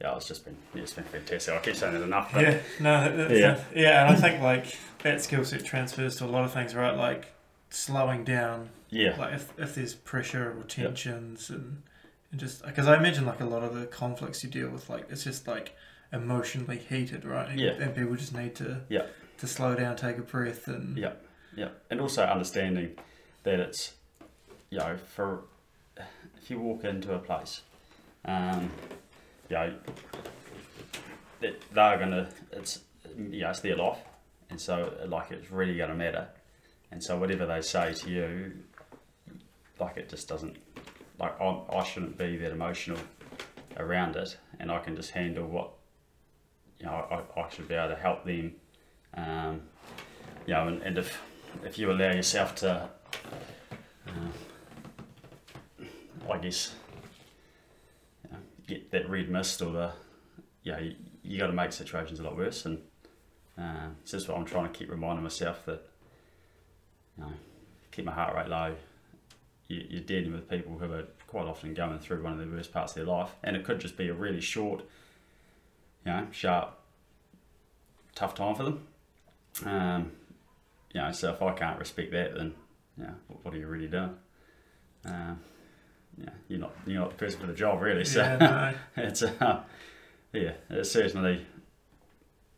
yeah, it's just been yeah, it's been fantastic. I keep saying it enough, but Yeah, no, Yeah. yeah. yeah, and I think like that skill set transfers to a lot of things, right? Like slowing down, yeah, like if, if there's pressure or tensions and, and just because I imagine like a lot of the conflicts you deal with, like it's just like emotionally heated, right? And, Yeah. and people just need to Yeah. to slow down, take a breath, and Yeah. Yeah, and also understanding that it's, you know, for if you walk into a place, um, you know, that they're gonna, it's, you know, it's their life, and so like it's really gonna matter, and so whatever they say to you, like it just doesn't, like I, I shouldn't be that emotional around it, and I can just handle what, you know, I, I should be able to help them, um, you know, and, and if if you allow yourself to, uh, I guess, you know, get that red mist or the, you know, you, you got to make situations a lot worse, and uh, so that's what I'm trying to keep reminding myself that, you know, keep my heart rate low. You, you're dealing with people who are quite often going through one of the worst parts of their life, and it could just be a really short, you know, sharp, tough time for them. Um, you know, so if I can't respect that, then you know, what, what are you really doing? Um, yeah, you're not you're not the person for the job, really. So yeah, no. it's uh, yeah, it's certainly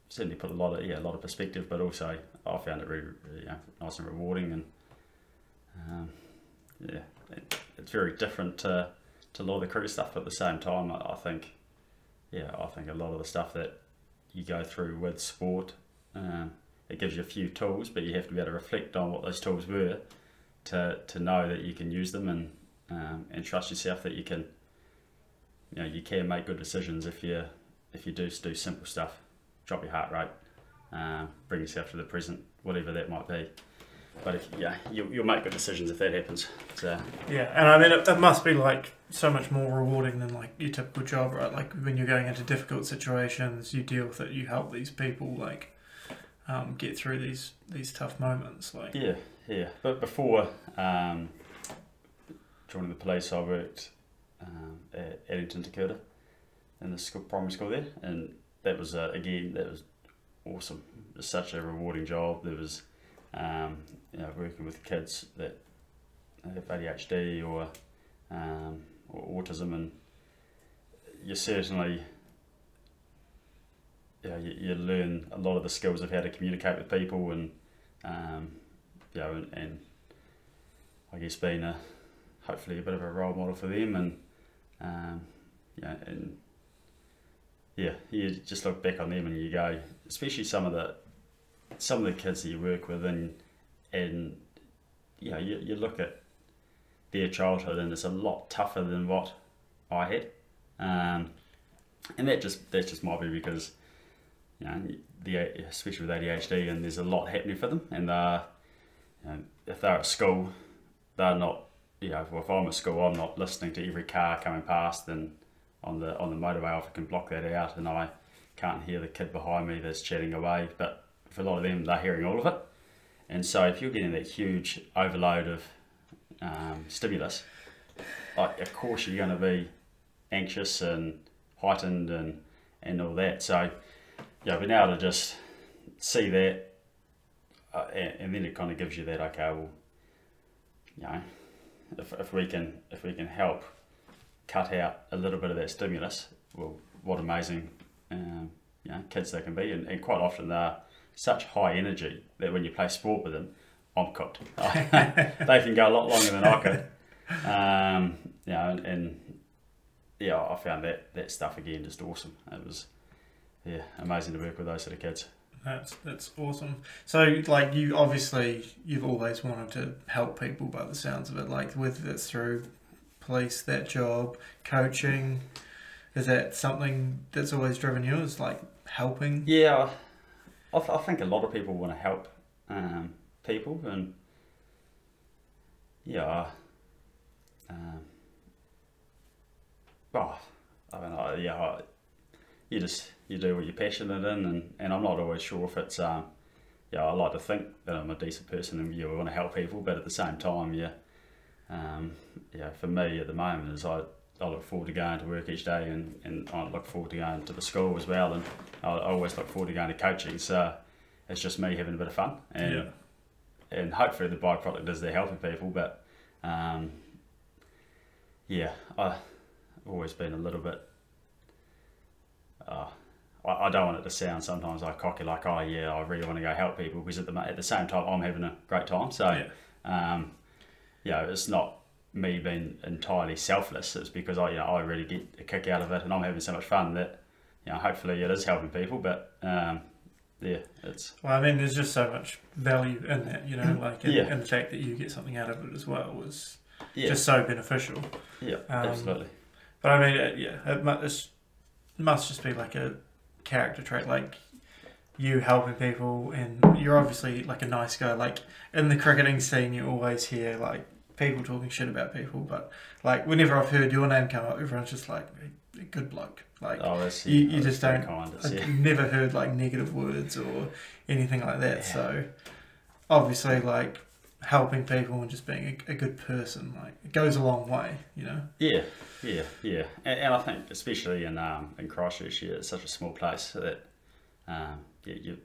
certainly put a lot of yeah a lot of perspective, but also I found it really, really you know, nice and rewarding, and um, yeah, it, it's very different to to a lot of the crew stuff. But at the same time, I, I think yeah, I think a lot of the stuff that you go through with sport. Um, it gives you a few tools, but you have to be able to reflect on what those tools were to, to know that you can use them and um, and trust yourself that you can you know you can make good decisions if you if you do do simple stuff, drop your heart rate, um, bring yourself to the present, whatever that might be. But if yeah, you, you'll make good decisions if that happens. So Yeah, and I mean, it, it must be like so much more rewarding than like your typical job, right? Like when you're going into difficult situations, you deal with it, you help these people like um, get through these these tough moments. Like, Yeah, yeah. But before um, joining the police, I worked um, at Addington, Dakota, in the school, primary school there, and that was uh, again that was awesome. Was such a rewarding job. There was um, you know working with kids that have ADHD or um, or autism, and you certainly you, know, you, you learn a lot of the skills of how to communicate with people and um, you know, and, and I guess being a hopefully a bit of a role model for them, and um, yeah, and yeah, you just look back on them and you go, especially some of the some of the kids that you work with, and and you know, you, you look at their childhood and it's a lot tougher than what I had, um, and that just that just might be because you know the especially with ADHD and there's a lot happening for them and they're you know, if they're at school they're not know if I'm at school I'm not listening to every car coming past and on the on the motorway I can block that out and I can't hear the kid behind me that's chatting away. But for a lot of them they're hearing all of it. And so if you're getting that huge overload of um, stimulus like of course you're going to be anxious and heightened and and all that. So yeah, being able to just see that, uh, and, and then it kind of gives you that okay, well, you know, if, if we can if we can help cut out a little bit of that stimulus, well, what amazing, um, you know, kids they can be, and, and quite often they're such high energy that when you play sport with them, I'm cooked. they can go a lot longer than I could. Um, you know, and, and yeah, I found that that stuff again just awesome. It was yeah, amazing to work with those sort of kids. That's that's awesome. So, like, you obviously you've always wanted to help people, by the sounds of it. Like, whether it's through police, that job, coaching, is that something that's always driven you? Is like helping? Yeah, I, th- I think a lot of people want to help um, people, and yeah, um, well, I mean, I, yeah, I, you just you do what you're passionate in, and, and I'm not always sure if it's um, yeah, I like to think that I'm a decent person and you want to help people, but at the same time, yeah, um, yeah, for me at the moment is I, I look forward to going to work each day and, and I look forward to going to the school as well, and I, I always look forward to going to coaching. So it's just me having a bit of fun, and Yeah. and hopefully the byproduct is they're helping people. But um, yeah, I've always been a little bit. Uh, I, I don't want it to sound sometimes like cocky, like oh yeah, I really want to go help people because at the at the same time I'm having a great time. So, Yeah. um, you know, it's not me being entirely selfless. It's because I you know I really get a kick out of it and I'm having so much fun that you know hopefully it is helping people. But um, yeah, it's Well, I mean, there's just so much value in that, you know, like, and, Yeah. and the fact that you get something out of it as well was yeah, just so beneficial. yeah, um, absolutely. But I mean, it, yeah, it must, it's, must just be like a character trait, like you helping people, and you're obviously like a nice guy. Like in the cricketing scene, you always hear like people talking shit about people, but like whenever I've heard your name come up, everyone's just like a, good bloke. Like Oh, that's you- you that's just don't- Kind. I've yeah. never heard like negative words or anything like that. Yeah. So obviously, like helping people and just being a, a good person, like it goes a long way, you know. Yeah, yeah, yeah, and, and I think especially in um, in Christchurch, yeah, it's such a small place that um, you, you,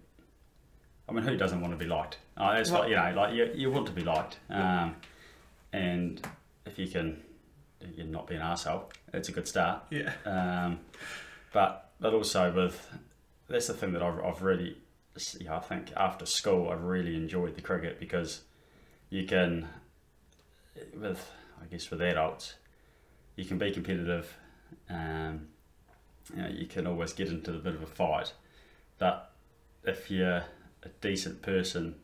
I mean, who doesn't want to be liked? Uh, it's Well- like you know, like you, you want to be liked, um, and if you can, you're not be an asshole, it's a good start. Yeah. Um, but but also with that's the thing that I've, I've really yeah I think after school I've really enjoyed the cricket because you can with I guess with adults you can be competitive um, you know you can always get into a bit of a fight. But if you're a decent person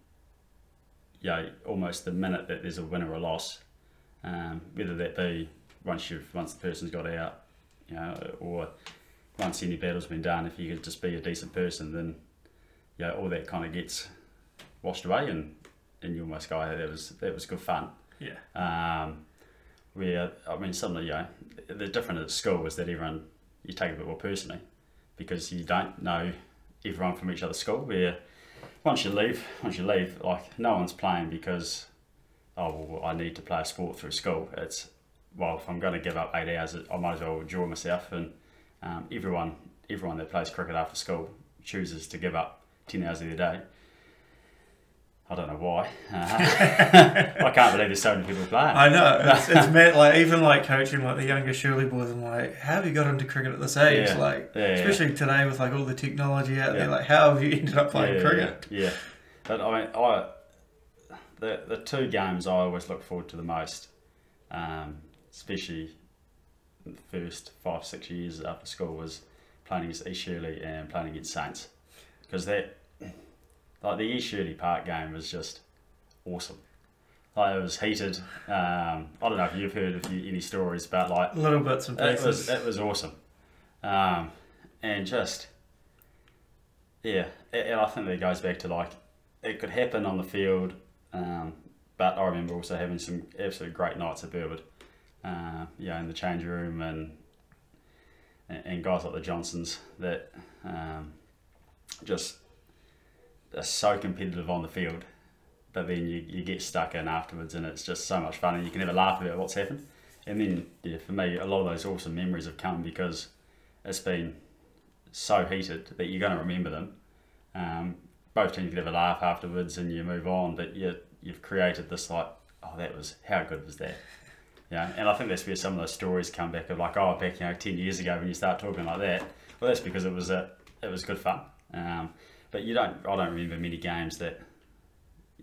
you know almost the minute that there's a win or a loss um, whether that be once you've once the person's got out you know or once any battle's been done, if you could just be a decent person, then you know, all that kind of gets washed away, and and you almost go, hey, that was that was good fun. Yeah. Um, where I mean, some of the you know, the different at school was that everyone you take it a bit more personally because you don't know everyone from each other's school. Where once you leave, once you leave, like no one's playing because oh well, I need to play a sport through school. It's well, if I'm going to give up eight hours, I might as well enjoy myself and um, everyone, everyone that plays cricket after school chooses to give up ten hours of their day. I don't know why. Uh, I can't believe there's so many people playing. I know it's, it's mad. Like even like coaching like the younger Shirley boys, I'm like, how have you got into cricket at this age? Yeah. Like Yeah, yeah. especially today with like all the technology out Yeah. there. Like how have you ended up playing yeah, cricket? Yeah, yeah. but I mean, I the the two games I always look forward to the most, um, especially the first five six years after school, was playing against East Shirley and playing against Saints, because that like the East Shirley Park game was just awesome. Like it was heated. Um, I don't know if you've heard of any stories, but like Little bits and it was it was awesome, um, and just yeah, and I think that goes back to like it could happen on the field, um, but I remember also having some absolutely great nights at Burwood, uh, yeah, in the change room and and and guys like the Johnsons that um, just are so competitive on the field, but then you, you get stuck in afterwards and it's just so much fun and you can have a laugh about what's happened. And then, yeah, for me, a lot of those awesome memories have come because it's been so heated that you're going to remember them. Um, both teams can have a laugh afterwards and you move on, but you, you've created this like, oh, that was, how good was that? Yeah, and I think that's where some of those stories come back of like, oh, back you know ten years ago when you start talking like that. Well, that's because it was a, it was good fun. Um, but you don't, I don't remember many games that,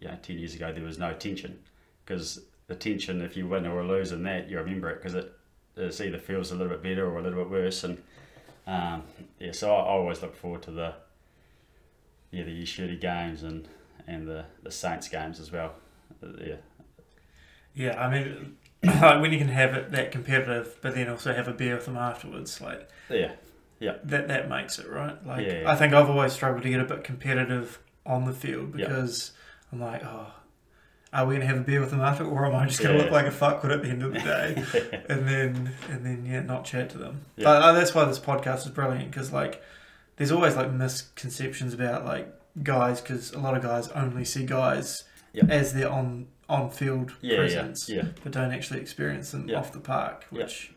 you know, ten years ago there was no tension because the tension, if you win or lose in that, you remember it because it, it either feels a little bit better or a little bit worse. And um, yeah, so I, I always look forward to the, yeah, the East games and and the the Saints games as well. Uh, Yeah, Yeah, I mean, like when you can have it that competitive, but then also have a beer with them afterwards, like yeah, that that makes it right. Like Yeah, yeah. I think I've always struggled to get a bit competitive on the field Yeah. because I'm like, oh, are we gonna have a beer with them after, or am I just gonna Yeah. look like a fuckwit at the end of the day? and then and then yeah, not chat to them. Yeah. But uh, that's why this podcast is brilliant because like there's always like misconceptions about like guys because a lot of guys only see guys as their on on field yeah, yeah, presence, yeah, but don't actually experience them Yeah. off the park, Yeah. which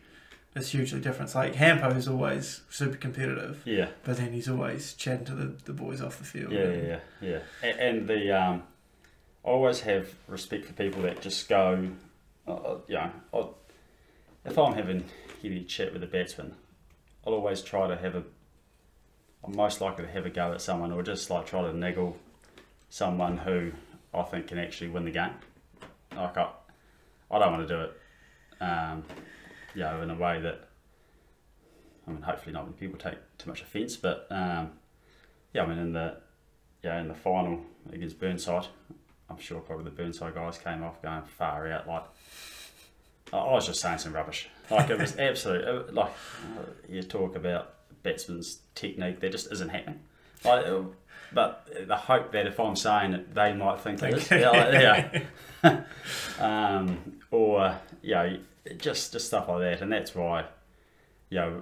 is hugely different. It's like Hampo is always super competitive, yeah. but then he's always chatting to the, the boys off the field. Yeah, yeah, yeah, yeah. And, and the um, I always have respect for people that just go, uh, uh, you know, I'll, if I'm having any chat with a batsman, I'll always try to have a I'm most likely to have a go at someone or just like try to niggle someone who I think can actually win the game. Like I, I don't want to do it, um, you know, in a way that I mean, hopefully not when people take too much offence, but um, yeah, I mean, in the yeah in the final against Burnside, I'm sure probably the Burnside guys came off going far out. Like I was just saying some rubbish. Like it was absolute. it- Like you talk about batsman's technique, that just isn't happening. Like, uh, but the hope that if I'm saying it, they might think it is. Yeah, like, yeah. um, or you know, just just stuff like that, and that's why you know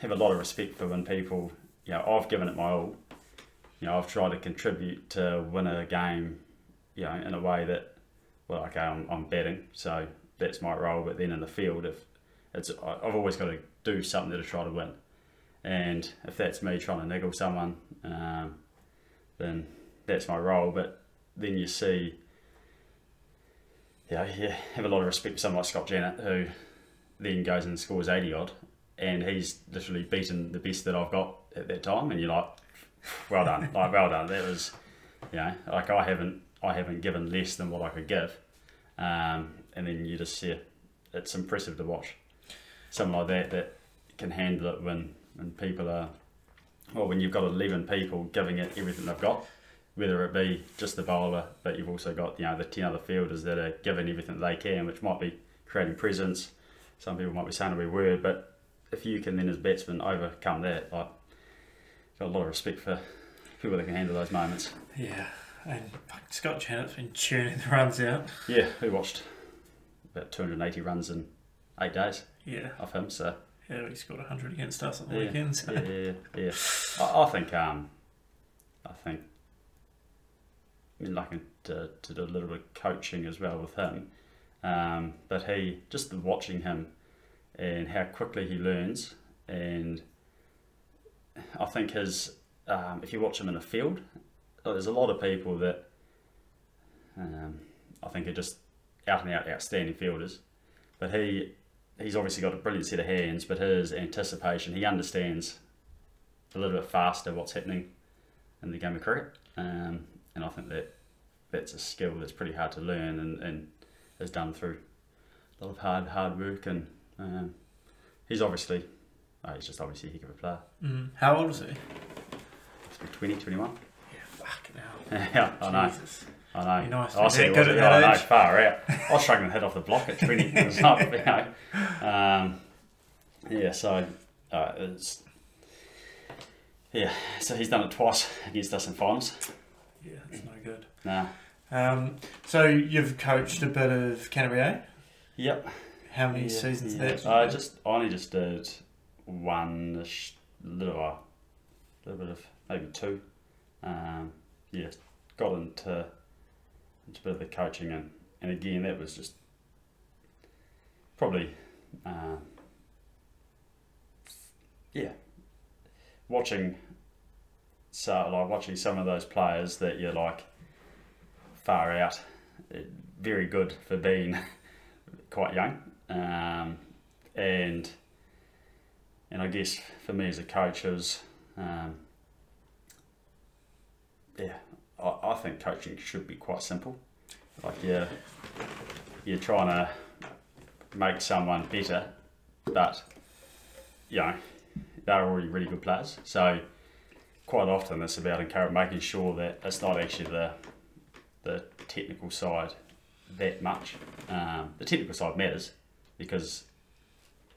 have a lot of respect for when people you know I've given it my all. You know, I've tried to contribute to win a game, you know, in a way that well, okay, I'm, I'm betting, so that's my role. But then in the field, if it's I've always got to do something to try to win, and if that's me trying to niggle someone, um, then that's my role. But then you see, you know, have a lot of respect for someone like Scott Janet, who then goes and scores eighty odd, and he's literally beaten the best that I've got at that time, and you're like, well done, like well done. That was, you know, like I haven't I haven't given less than what I could give, um, and then you just see it. It's impressive to watch someone like that that can handle it when when people are, well, when you've got eleven people giving it everything they've got, whether it be just the bowler, but you've also got you know the ten other fielders that are giving everything they can, which might be creating presence. Some people might be saying a wee word, but if you can then as batsman overcome that, like got a lot of respect for people that can handle those moments. Yeah, and Scott Janet's been churning the runs out. Yeah, we watched about 280 runs in eight days Yeah, of him, so yeah, he scored 100 against us on the Yeah, weekend. So. yeah, yeah, yeah. I, I think, um, I think, I mean, like to, do a little bit of coaching as well with him, um, but he just watching him and how quickly he learns, and I think his, um, if you watch him in the field, uh, there's a lot of people that, um, I think are just out and out outstanding fielders, but he he's obviously got a brilliant set of hands, but his anticipation, he understands a little bit faster what's happening in the game of cricket. Um, and I think that that's a skill that's pretty hard to learn and, and is done through a lot of hard hard work. And um, he's obviously, oh, he's just obviously a heck of a player. Mm. How old is he? Been 20, 21. Yeah, fucking hell. yeah, I know. Jesus. I know. Be nice I it good at yeah, that I know, age. far out. I was struggling to hit off the block at 20. It was like, you know, um, yeah, so uh, it's, yeah, so he's done it twice against us in finals. Yeah, it's no good. Nah. Um, so you've coached a bit of Canterbury A. Yep. How many Yeah, seasons yeah. that? I just I only just did one little uh, little bit of maybe two. Um, yeah, got into into a bit of the coaching and, and again that was just probably um, yeah watching so like watching some of those players that you're like far out eh, very good for being quite young. Um, and and I guess for me as a coach was um, yeah I, I think coaching should be quite simple. Like you're you're trying to make someone better but you know they're already really good players. So quite often it's about making sure that it's not actually the the technical side that much. Um, the technical side matters because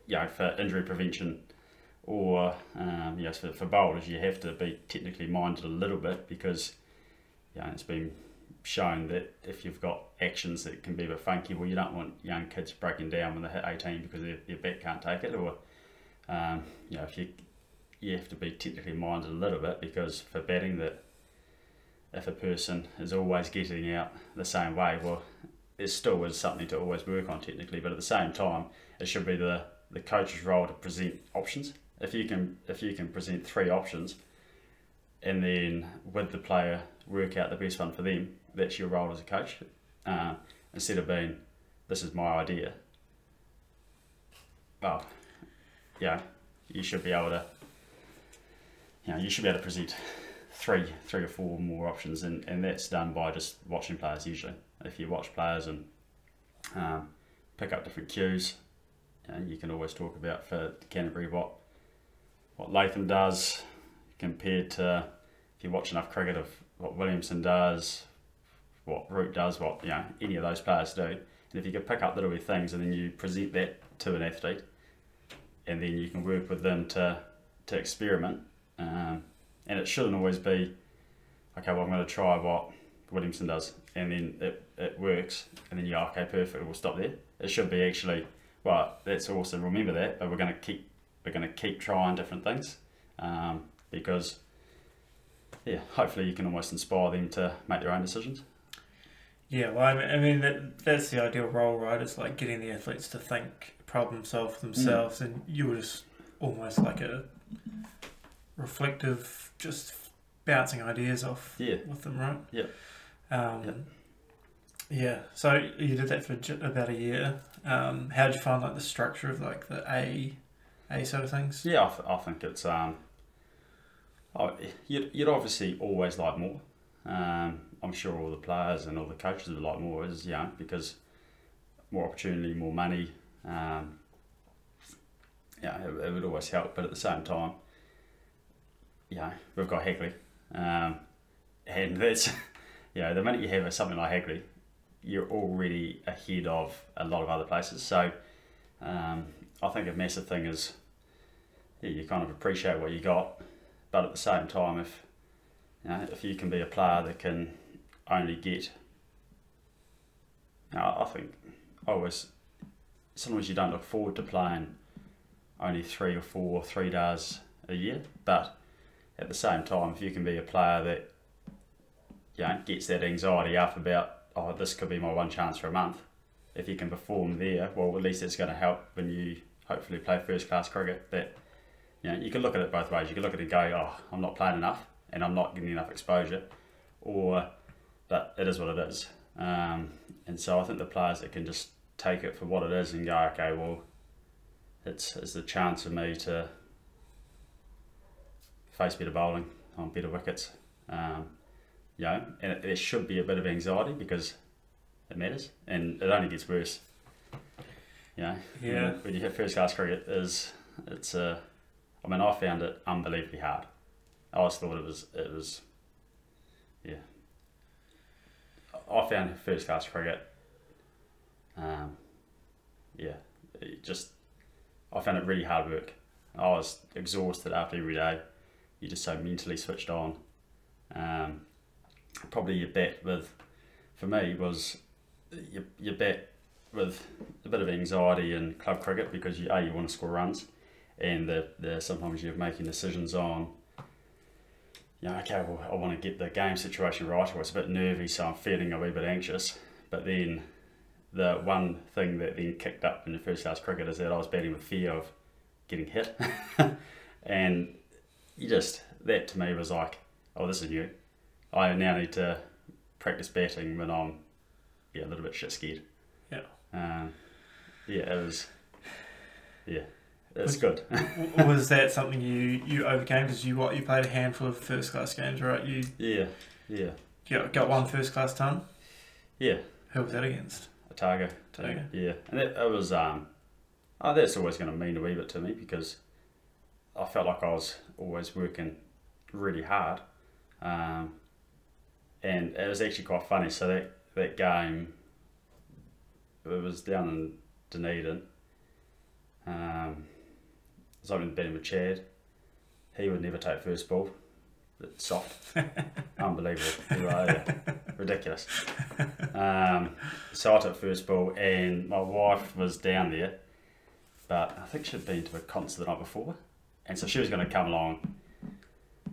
you know for injury prevention or um, you know, for, for bowlers you have to be technically minded a little bit because you know, it's been shown that if you've got actions that can be a bit funky well you don't want young kids breaking down when they hit 18 because their, their back can't take it or um, you know if you you have to be technically minded a little bit because for betting that if a person is always getting out the same way well there still is something to always work on technically, but at the same time, it should be the, the coach's role to present options. If you can if you can present three options, and then with the player work out the best one for them, that's your role as a coach. Uh, instead of being, this is my idea. Well, yeah, you should be able to, you know, you should be able to present three, three or four more options, and, and that's done by just watching players usually. If you watch players and um, pick up different cues, you, know, you can always talk about for Canterbury what what Latham does compared to if you watch enough cricket of what Williamson does, what Root does, what you know any of those players do. And if you can pick up little things and then you present that to an athlete, and then you can work with them to to experiment. Um, and it shouldn't always be, okay, well I'm going to try what Williamson does, and then it, it works, and then you go, okay, perfect, we'll stop there. It should be actually, well, that's awesome. Remember that, but we're going to keep we're going to keep trying different things um, because yeah, hopefully you can almost inspire them to make their own decisions. Yeah, well, I mean, I mean that, that's the ideal role, right? It's like getting the athletes to think, problem solve themselves, mm. and you're just almost like a reflective, just bouncing ideas off yeah. with them, right? Yeah. Um, yeah. Yeah. So you did that for about a year. Um, how did you find like the structure of like the A, A sort of things? Yeah, I, th- I think it's um, oh, you'd, you'd obviously always like more. Um, I'm sure all the players and all the coaches would like more, is yeah, because more opportunity, more money. Um, yeah, it, it, would always help, but at the same time, yeah, we've got Hagley, um, and that's you know the minute you have something like Hagley, you're already ahead of a lot of other places. So um, I think a massive thing is yeah, you kind of appreciate what you got, but at the same time, if you know, if you can be a player that can only get, you know, I think I always sometimes you don't look forward to playing only three or four, three days a year, but at the same time, if you can be a player that you know, gets that anxiety up about, oh, this could be my one chance for a month, if you can perform there, well, at least it's going to help when you hopefully play first class cricket. That you know, you can look at it both ways. You can look at it and go, oh, I'm not playing enough and I'm not getting enough exposure, or but it is what it is. Um, and so I think the players that can just take it for what it is and go, okay, well, it's it's the chance for me to face better bowling on better wickets. Um, you know, and it, there should be a bit of anxiety because it matters, and it only gets worse. You know, yeah. When, when you hit first class cricket, is it's a, uh, I mean, I found it unbelievably hard. I always thought it was it was, yeah. I found first class cricket. Um, yeah, just I found it really hard work. I was exhausted after every day you're just so mentally switched on. Um, probably your bet with, for me, was your, your bet with a bit of anxiety in club cricket because you a you want to score runs, and the, the sometimes you're making decisions on. You know, okay, well, I want to get the game situation right, or it's a bit nervy, so I'm feeling a wee bit anxious. But then, the one thing that then kicked up in the first class cricket is that I was batting with fear of getting hit, and you just that to me was like, oh, this is new. I now need to practice batting when I'm yeah a little bit shit scared. Yeah. Um, yeah, it was. Yeah, it's good. was that something you you overcame because you what you played a handful of first class games, right? You yeah yeah. You got one first class ton. Yeah. Who was that against? Otago. Otago. Yeah, and it, it was um, oh that's always going to mean a wee bit to me because I felt like I was always working really hard. Um, and it was actually quite funny. So that, that game, it was down in Dunedin. Um, I was opening betting with Chad. He would never take first ball. It's soft. Unbelievable. Ridiculous. Um, so I took first ball and my wife was down there, but I think she'd been to a concert the night before. And so she was going to come along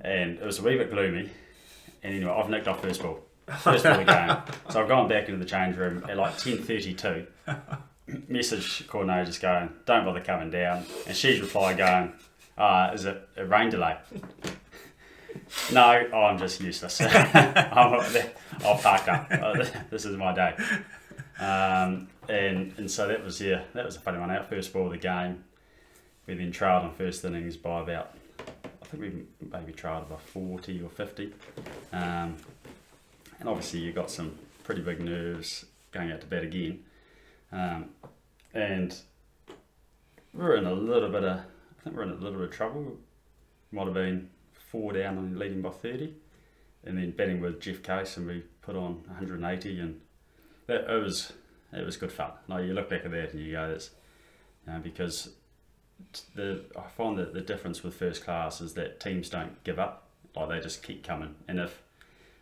and it was a wee bit gloomy. And anyway, I've nicked off first ball, first ball of the game. So I've gone back into the change room at like ten thirty two. Message coordinator just going, "Don't bother coming down," and she's replied going, uh, "Is it a rain delay?" no, oh, I'm just useless. i will park up. Uh, this is my day. Um, and and so that was yeah, that was a funny one. Out first ball of the game, we then trailed on first innings by about I think we maybe tried by 40 or 50. Um, and obviously, you got some pretty big nerves going out to bed again. Um, and we were in a little bit of, I think we we're in a little bit of trouble. Might have been four down and leading by 30. And then betting with Jeff Case, and we put on 180, and that, it was it was good fun. Like you look back at that and you go, "That's," you know, because the I find that the difference with first class is that teams don't give up. Like they just keep coming, and if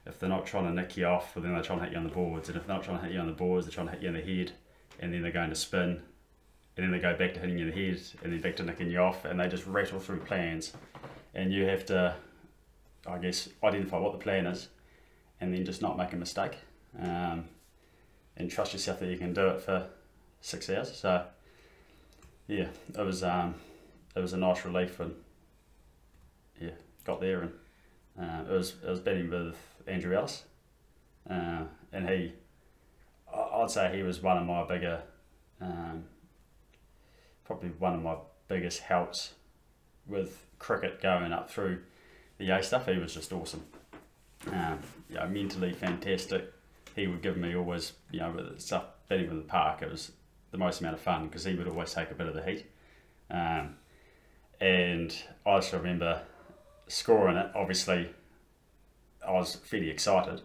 if they're not trying to nick you off, well, then they're trying to hit you on the boards, and if they're not trying to hit you on the boards, they're trying to hit you in the head, and then they're going to spin, and then they go back to hitting you in the head, and then back to nicking you off, and they just rattle through plans, and you have to, I guess, identify what the plan is, and then just not make a mistake, um, and trust yourself that you can do it for six hours. So yeah, it was um, it was a nice relief and yeah, got there and uh, it was it was betting with Andrew Ellis, uh, and he, I'd say he was one of my bigger, um, probably one of my biggest helps with cricket going up through the A stuff. He was just awesome. Um, yeah, mentally fantastic. He would give me always, you know, with stuff betting with the park. It was the most amount of fun because he would always take a bit of the heat. Um, and I just remember scoring it. Obviously, I was fairly excited,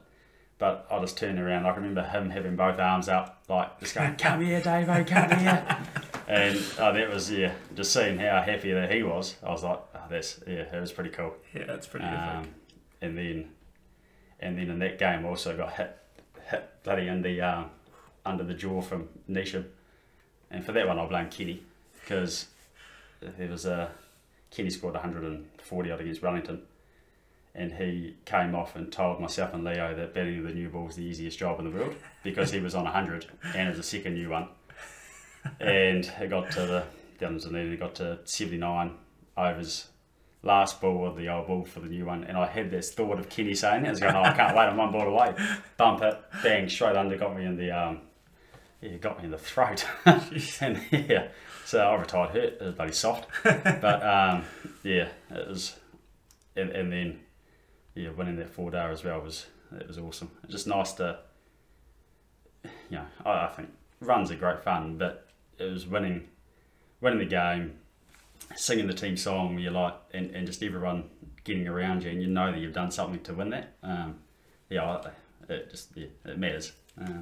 but I just turned around. I can remember him having both arms up, like just going, "Come here, Davo, come here." and uh, that was yeah, just seeing how happy that he was. I was like, oh, "That's yeah, it was pretty cool." Yeah, that's pretty Um, and then, and then in that game, I also got hit, hit bloody in the um, under the jaw from Neesham, and for that one I blame Kenny because there was a Kenny scored 140 odd against Wellington, and he came off and told myself and Leo that betting the new ball was the easiest job in the world because he was on 100 and it was a second new one, and it got to the down to Dunedin, it got to 79 overs last ball of the old ball for the new one, and I had this thought of Kenny saying. I was going, oh, I can't wait, I'm one ball away. Bump it, bang, straight under, got me in the um, yeah, got me in the throat. and yeah, so I retired hurt. It was bloody soft, but um, yeah, it was, and, and then yeah, winning that four day as well was it was awesome. It's just nice to, you know, I, I think runs are great fun, but it was winning, winning the game, singing the team song you like, and, and just everyone getting around you, and you know that you've done something to win that. Um, yeah, it just yeah, it matters. Uh,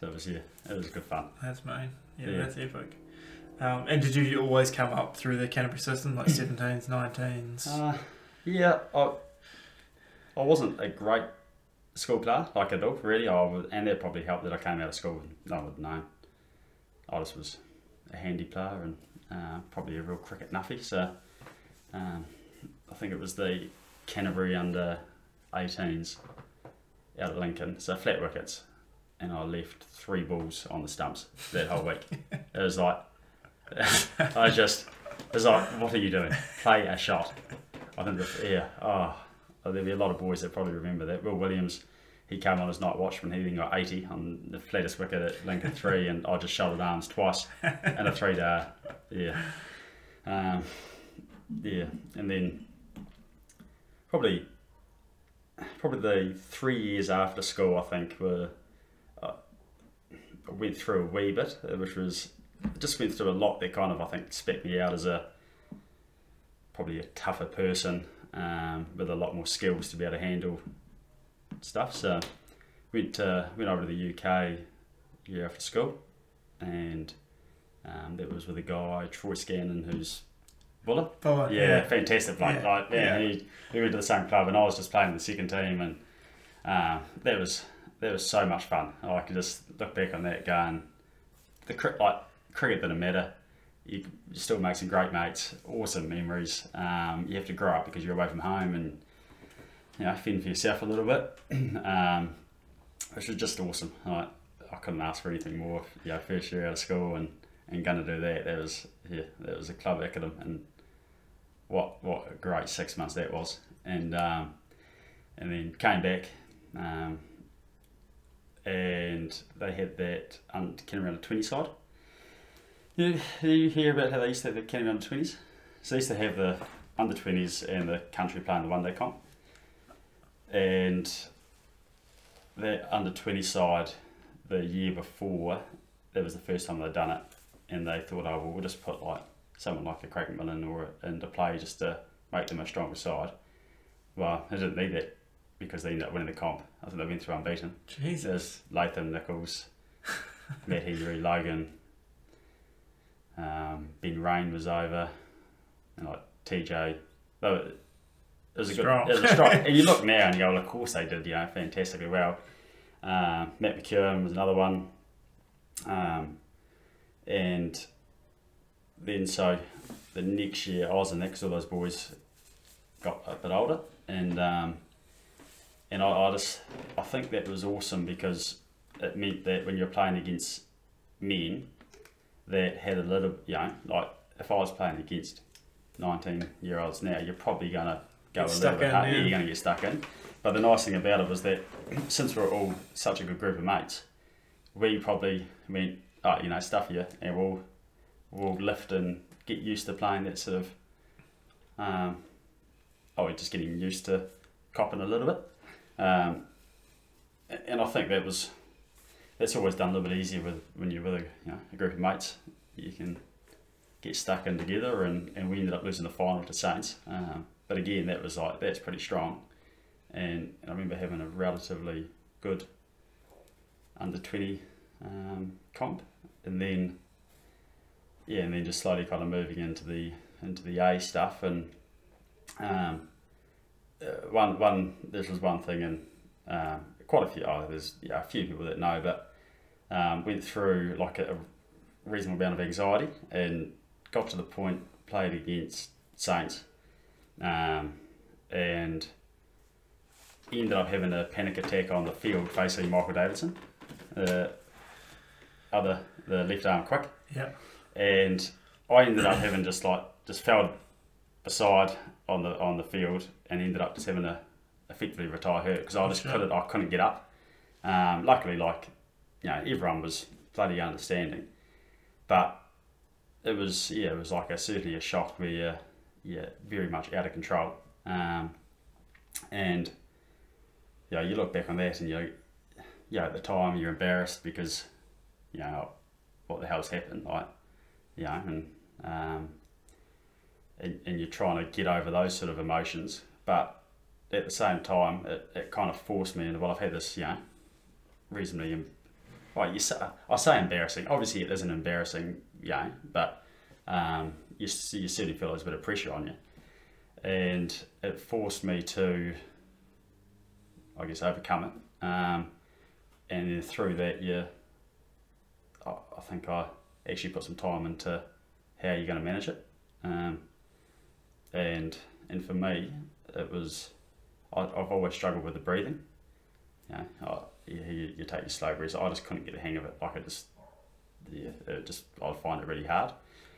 so it was yeah, it was good fun. That's mine. Yeah, Yeah. that's epic. Um, and did you always come up through the Canterbury system, like 17s, 19s? Uh, yeah, I, I wasn't a great school player like at all, really. I was, and that probably helped that I came out of school with no one known. I just was a handy player and uh, probably a real cricket nuffy. So um, I think it was the Canterbury under 18s out at Lincoln, so flat wickets, and I left three balls on the stumps that whole week. it was like, I just, it was like, what are you doing? Play a shot. I think the yeah, oh, there'll be a lot of boys that probably remember that. Will Williams, he came on as night watchman. He then got 80 on the flattest wicket at Lincoln three, and I just shouldered arms twice and a three day. Yeah, um, yeah, and then probably probably the three years after school, I think were went through a wee bit, uh, which was just went through a lot that kind of I think spec me out as a probably a tougher person um, with a lot more skills to be able to handle stuff. So went uh, went over to the UK year after school, and um, that was with a guy Troy Scannon who's Buller. Oh, Yeah, fantastic bloke. Yeah, Like, yeah, yeah. He, we went to the same club, and I was just playing the second team, and uh, that was that was so much fun. I could just look back on that going, the cri- like cricket didn't matter. You, you still make some great mates, awesome memories. Um, you have to grow up because you're away from home and you know fend for yourself a little bit, um, which was just awesome. Like, I couldn't ask for anything more. You know, first year out of school and and going to do that. That was yeah, that was a club academ and what what a great six months that was. And um, and then came back, um, and they had that um, under twenty side. You, you hear about how they used to have the Canterbury under twenties? So they used to have the under twenties and the country playing the one day comp, and the under twenty side the year before that was the first time they'd done it, and they thought, oh well, we'll just put like someone like a Craig McMillan or into play just to make them a stronger side. Well, they didn't need that because they ended up winning the comp. I think they went through unbeaten. Jesus. There's Latham, Nicholls, Matt Henry, Logan, um, Ben Rain was over, and like TJ. Though it was a Strong. good, it was a strong. and you look now and you go, well, of course they did, you know, fantastically well. Um, Matt McKeown was another one, um, and then so the next year I was the next all those boys got a bit older, and um, and I, I just I think that was awesome because it meant that when you're playing against men that had a little, you know, like if I was playing against 19 year olds now, you're probably going to go Get a stuck little bit in, hard. yeah. Yeah, you're going to get stuck in. But the nice thing about it was that since we're all such a good group of mates, we probably went, oh, you know, stuff you, and we'll we'll lift and get used to playing that sort of. Um, oh, we're just getting used to copping a little bit, um, and I think that was that's always done a little bit easier with when you're with a, you know, a group of mates. You can get stuck in together, and, and we ended up losing the final to Saints. Um, but again, that was like that's pretty strong, and, I remember having a relatively good under twenty um, comp, and then yeah, and then just slowly kind of moving into the into the A stuff, and um, one one this was one thing, and um, quite a few. Oh, there's yeah, a few people that know, but um, went through like a, a reasonable amount of anxiety and got to the point played against Saints, um, and ended up having a panic attack on the field facing Michael Davidson, the other the left arm quick Yeah. and I ended up having just like just fell beside on the on the field and ended up just having to effectively retire her because I just couldn't I couldn't get up. Um, luckily, like you know, everyone was bloody understanding, but it was yeah, it was like a certainly a shock where you're, you're very much out of control, um, and yeah, you look back on that and you yeah, at the time you're embarrassed because you know what the hell's happened, like you know, and um, and, and you're trying to get over those sort of emotions, but at the same time, it, it kind of forced me into well, I've had this, you know, reasonably, well, you say, I say embarrassing. Obviously, it isn't embarrassing, you know, but um, you you certainly feel there's a bit of pressure on you, and it forced me to, I guess, overcome it. Um, and then through that, you, I, I think I actually put some time into how you're going to manage it. Um, and and for me, it was I, I've always struggled with the breathing. You know, I, you, you, take your slow breaths. I just couldn't get the hang of it. Like it just, yeah, it just I'd find it really hard.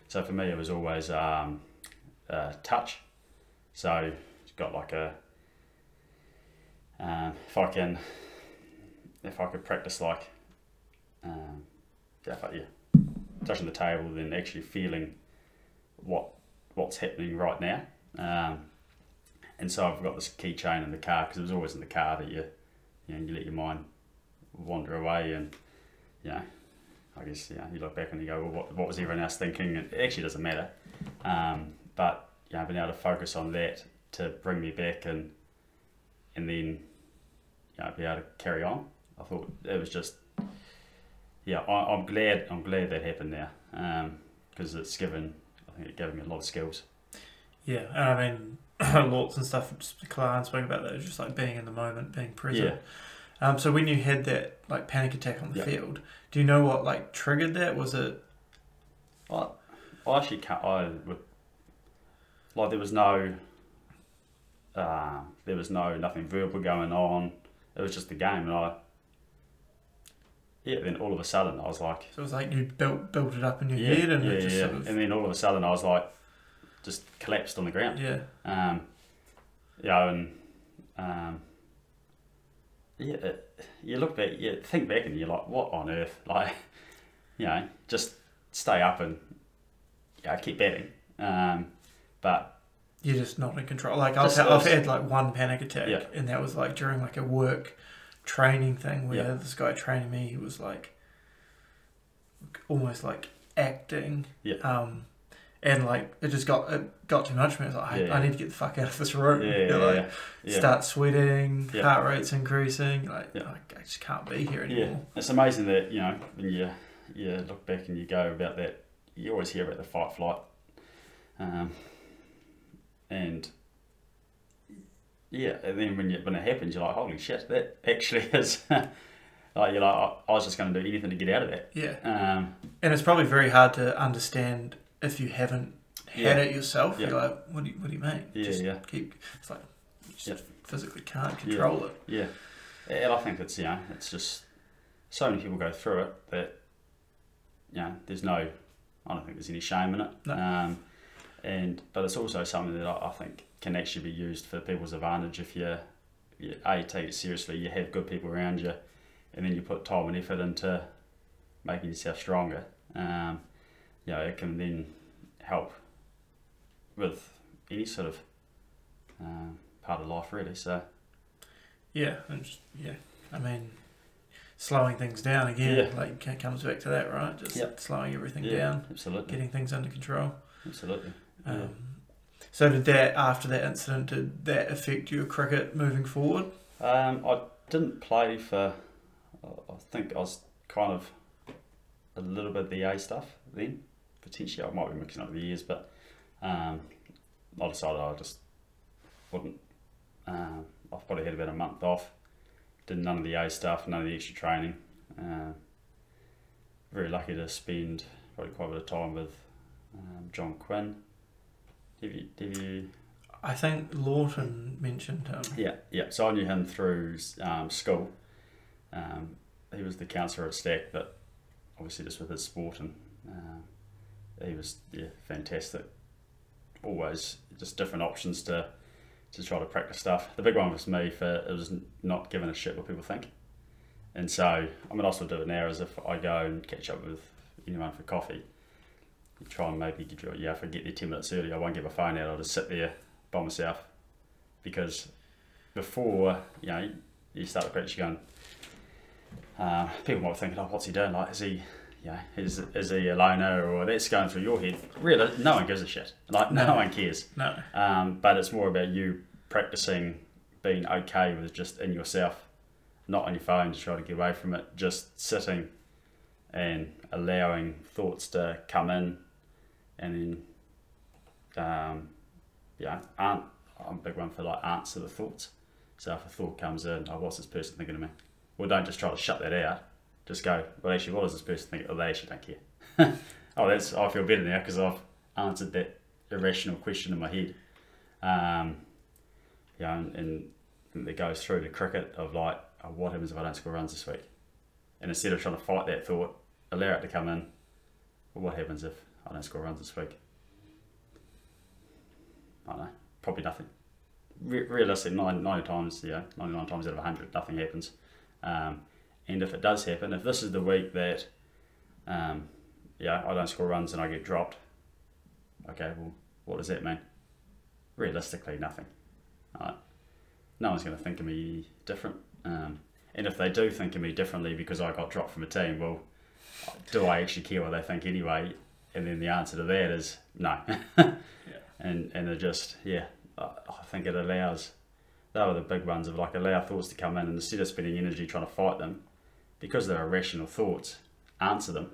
So for me, it was always um, uh, touch. So it's got like a um, if I can if I could practice like um, I, yeah, touching the table, then actually feeling what what's happening right now. Um, and so I've got this keychain in the car because it was always in the car that you you know you let your mind wander away and you know I guess yeah you look back and you go well what, what was everyone else thinking it actually doesn't matter um, but you know being able to focus on that to bring me back and and then you know be able to carry on I thought it was just yeah I, I'm glad I'm glad that happened now because it's given I think it gave me a lot of skills Yeah, and I mean, lots and stuff. Clark spoke about that. Just like being in the moment, being present. Yeah. Um, so when you had that like panic attack on the Yeah. field, do you know what like triggered that? Was it I, I actually can't. I would like there was no, uh, there was no nothing verbal going on. It was just the game, and I. Yeah, then all of a sudden I was like, so it was like you built built it up in your yeah, head and yeah, it just yeah. sort of and then all of a sudden I was like, just collapsed on the ground. yeah. Um, yeah, and um, yeah, it, you look back, you think back, and you're like, what on earth? Like, you know, just stay up and yeah, keep betting. Um, but you're just not in control. Like I've, I've had like one panic attack, Yeah. and that was like during like a work training thing where Yeah. this guy training me, he was like almost like acting. Yeah. Um, and like it just got it got too much for me. I was like, I, Yeah. I need to get the fuck out of this room. Yeah, yeah, like, yeah. Start sweating, heart rate's increasing. Like. I, I just can't be here anymore. Yeah, it's amazing that you know when you you look back and you go about that. You always hear about the fight flight, um, and yeah, and then when you when it happens, you're like, holy shit, that actually is. like you're like, I, I was just going to do anything to get out of that. Yeah. Um, And it's probably very hard to understand if you haven't had Yeah. it yourself. Yeah. You're like, what do you, what do you mean? Yeah, just yeah. keep. It's like you just Yeah. physically can't control it. Yeah, and I think it's you know it's just so many people go through it that you know there's no I don't think there's any shame in it. No. Um, and but it's also something that I, I think can actually be used for people's advantage if you, you a take it seriously, you have good people around you, and then you put time and effort into making yourself stronger. Um, you know, it can then help with any sort of um, part of life really. So. Yeah, and just, yeah. I mean, slowing things down again. Yeah. Like it comes back to that, right? Just Yep. slowing everything Yeah, down, absolutely, getting things under control. absolutely. Yeah. So did that after that incident? Did that affect your cricket moving forward? Um, I didn't play for. I think I was kind of a little bit of the A stuff then. Potentially, I might be mixing up the years, but um, I decided I just wouldn't. Um, I've probably had about a month off. Did none of the A stuff, none of the extra training. Um, very lucky to spend probably quite a bit of time with um, John Quinn. Have you, have you I think Lawton mentioned him. yeah, yeah. So I knew him through um, school. Um, he was the counsellor at Stack, but obviously just with his sport and um, he was yeah fantastic. Always just different options to to try to practice stuff. The big one was me for it was not giving a shit what people think, and so I'm mean I still do it now as if I go and catch up with anyone for coffee. Try and maybe get you yeah if I get there ten minutes early I won't get my phone out. I'll just sit there by myself because before you know you start the practice, you're going. Uh, people might be thinking, "Oh, what's he doing? Like, is he, you know, is is he a loner or that's going through your head?" Really, no one gives a shit. Like, no, No. one cares. No. Um, but it's more about you practicing being okay with just in yourself, not on your phone to try to get away from it. Just sitting and allowing thoughts to come in, and then, um, yeah, I'm a big one for like answer the thoughts. So if a thought comes in, oh, what's this person thinking of me? Well, don't just try to shut that out. Just go, well, actually, what does this person think? Oh, they actually don't care. oh, that's I feel better now because I've answered that irrational question in my head. Um, and, and it goes through the cricket of like, oh, what happens if I don't score runs this week? And instead of trying to fight that thought, allow it to come in. Well, what happens if I don't score runs this week? I don't know, probably nothing. Re- realistically, nine, 90 times, yeah, 99 times out of 100, nothing happens. Um, and if it does happen, if this is the week that, um, yeah, I don't score runs and I get dropped, okay, well, what does that mean? Realistically, nothing. Alright. No one's going to think of me different. Um, and if they do think of me differently because I got dropped from a team, well, do I actually care what they think anyway? And then the answer to that is no. And and it just yeah, I, I think it allows. They were the big ones of like allow thoughts to come in and instead of spending energy trying to fight them, because they're irrational thoughts, answer them,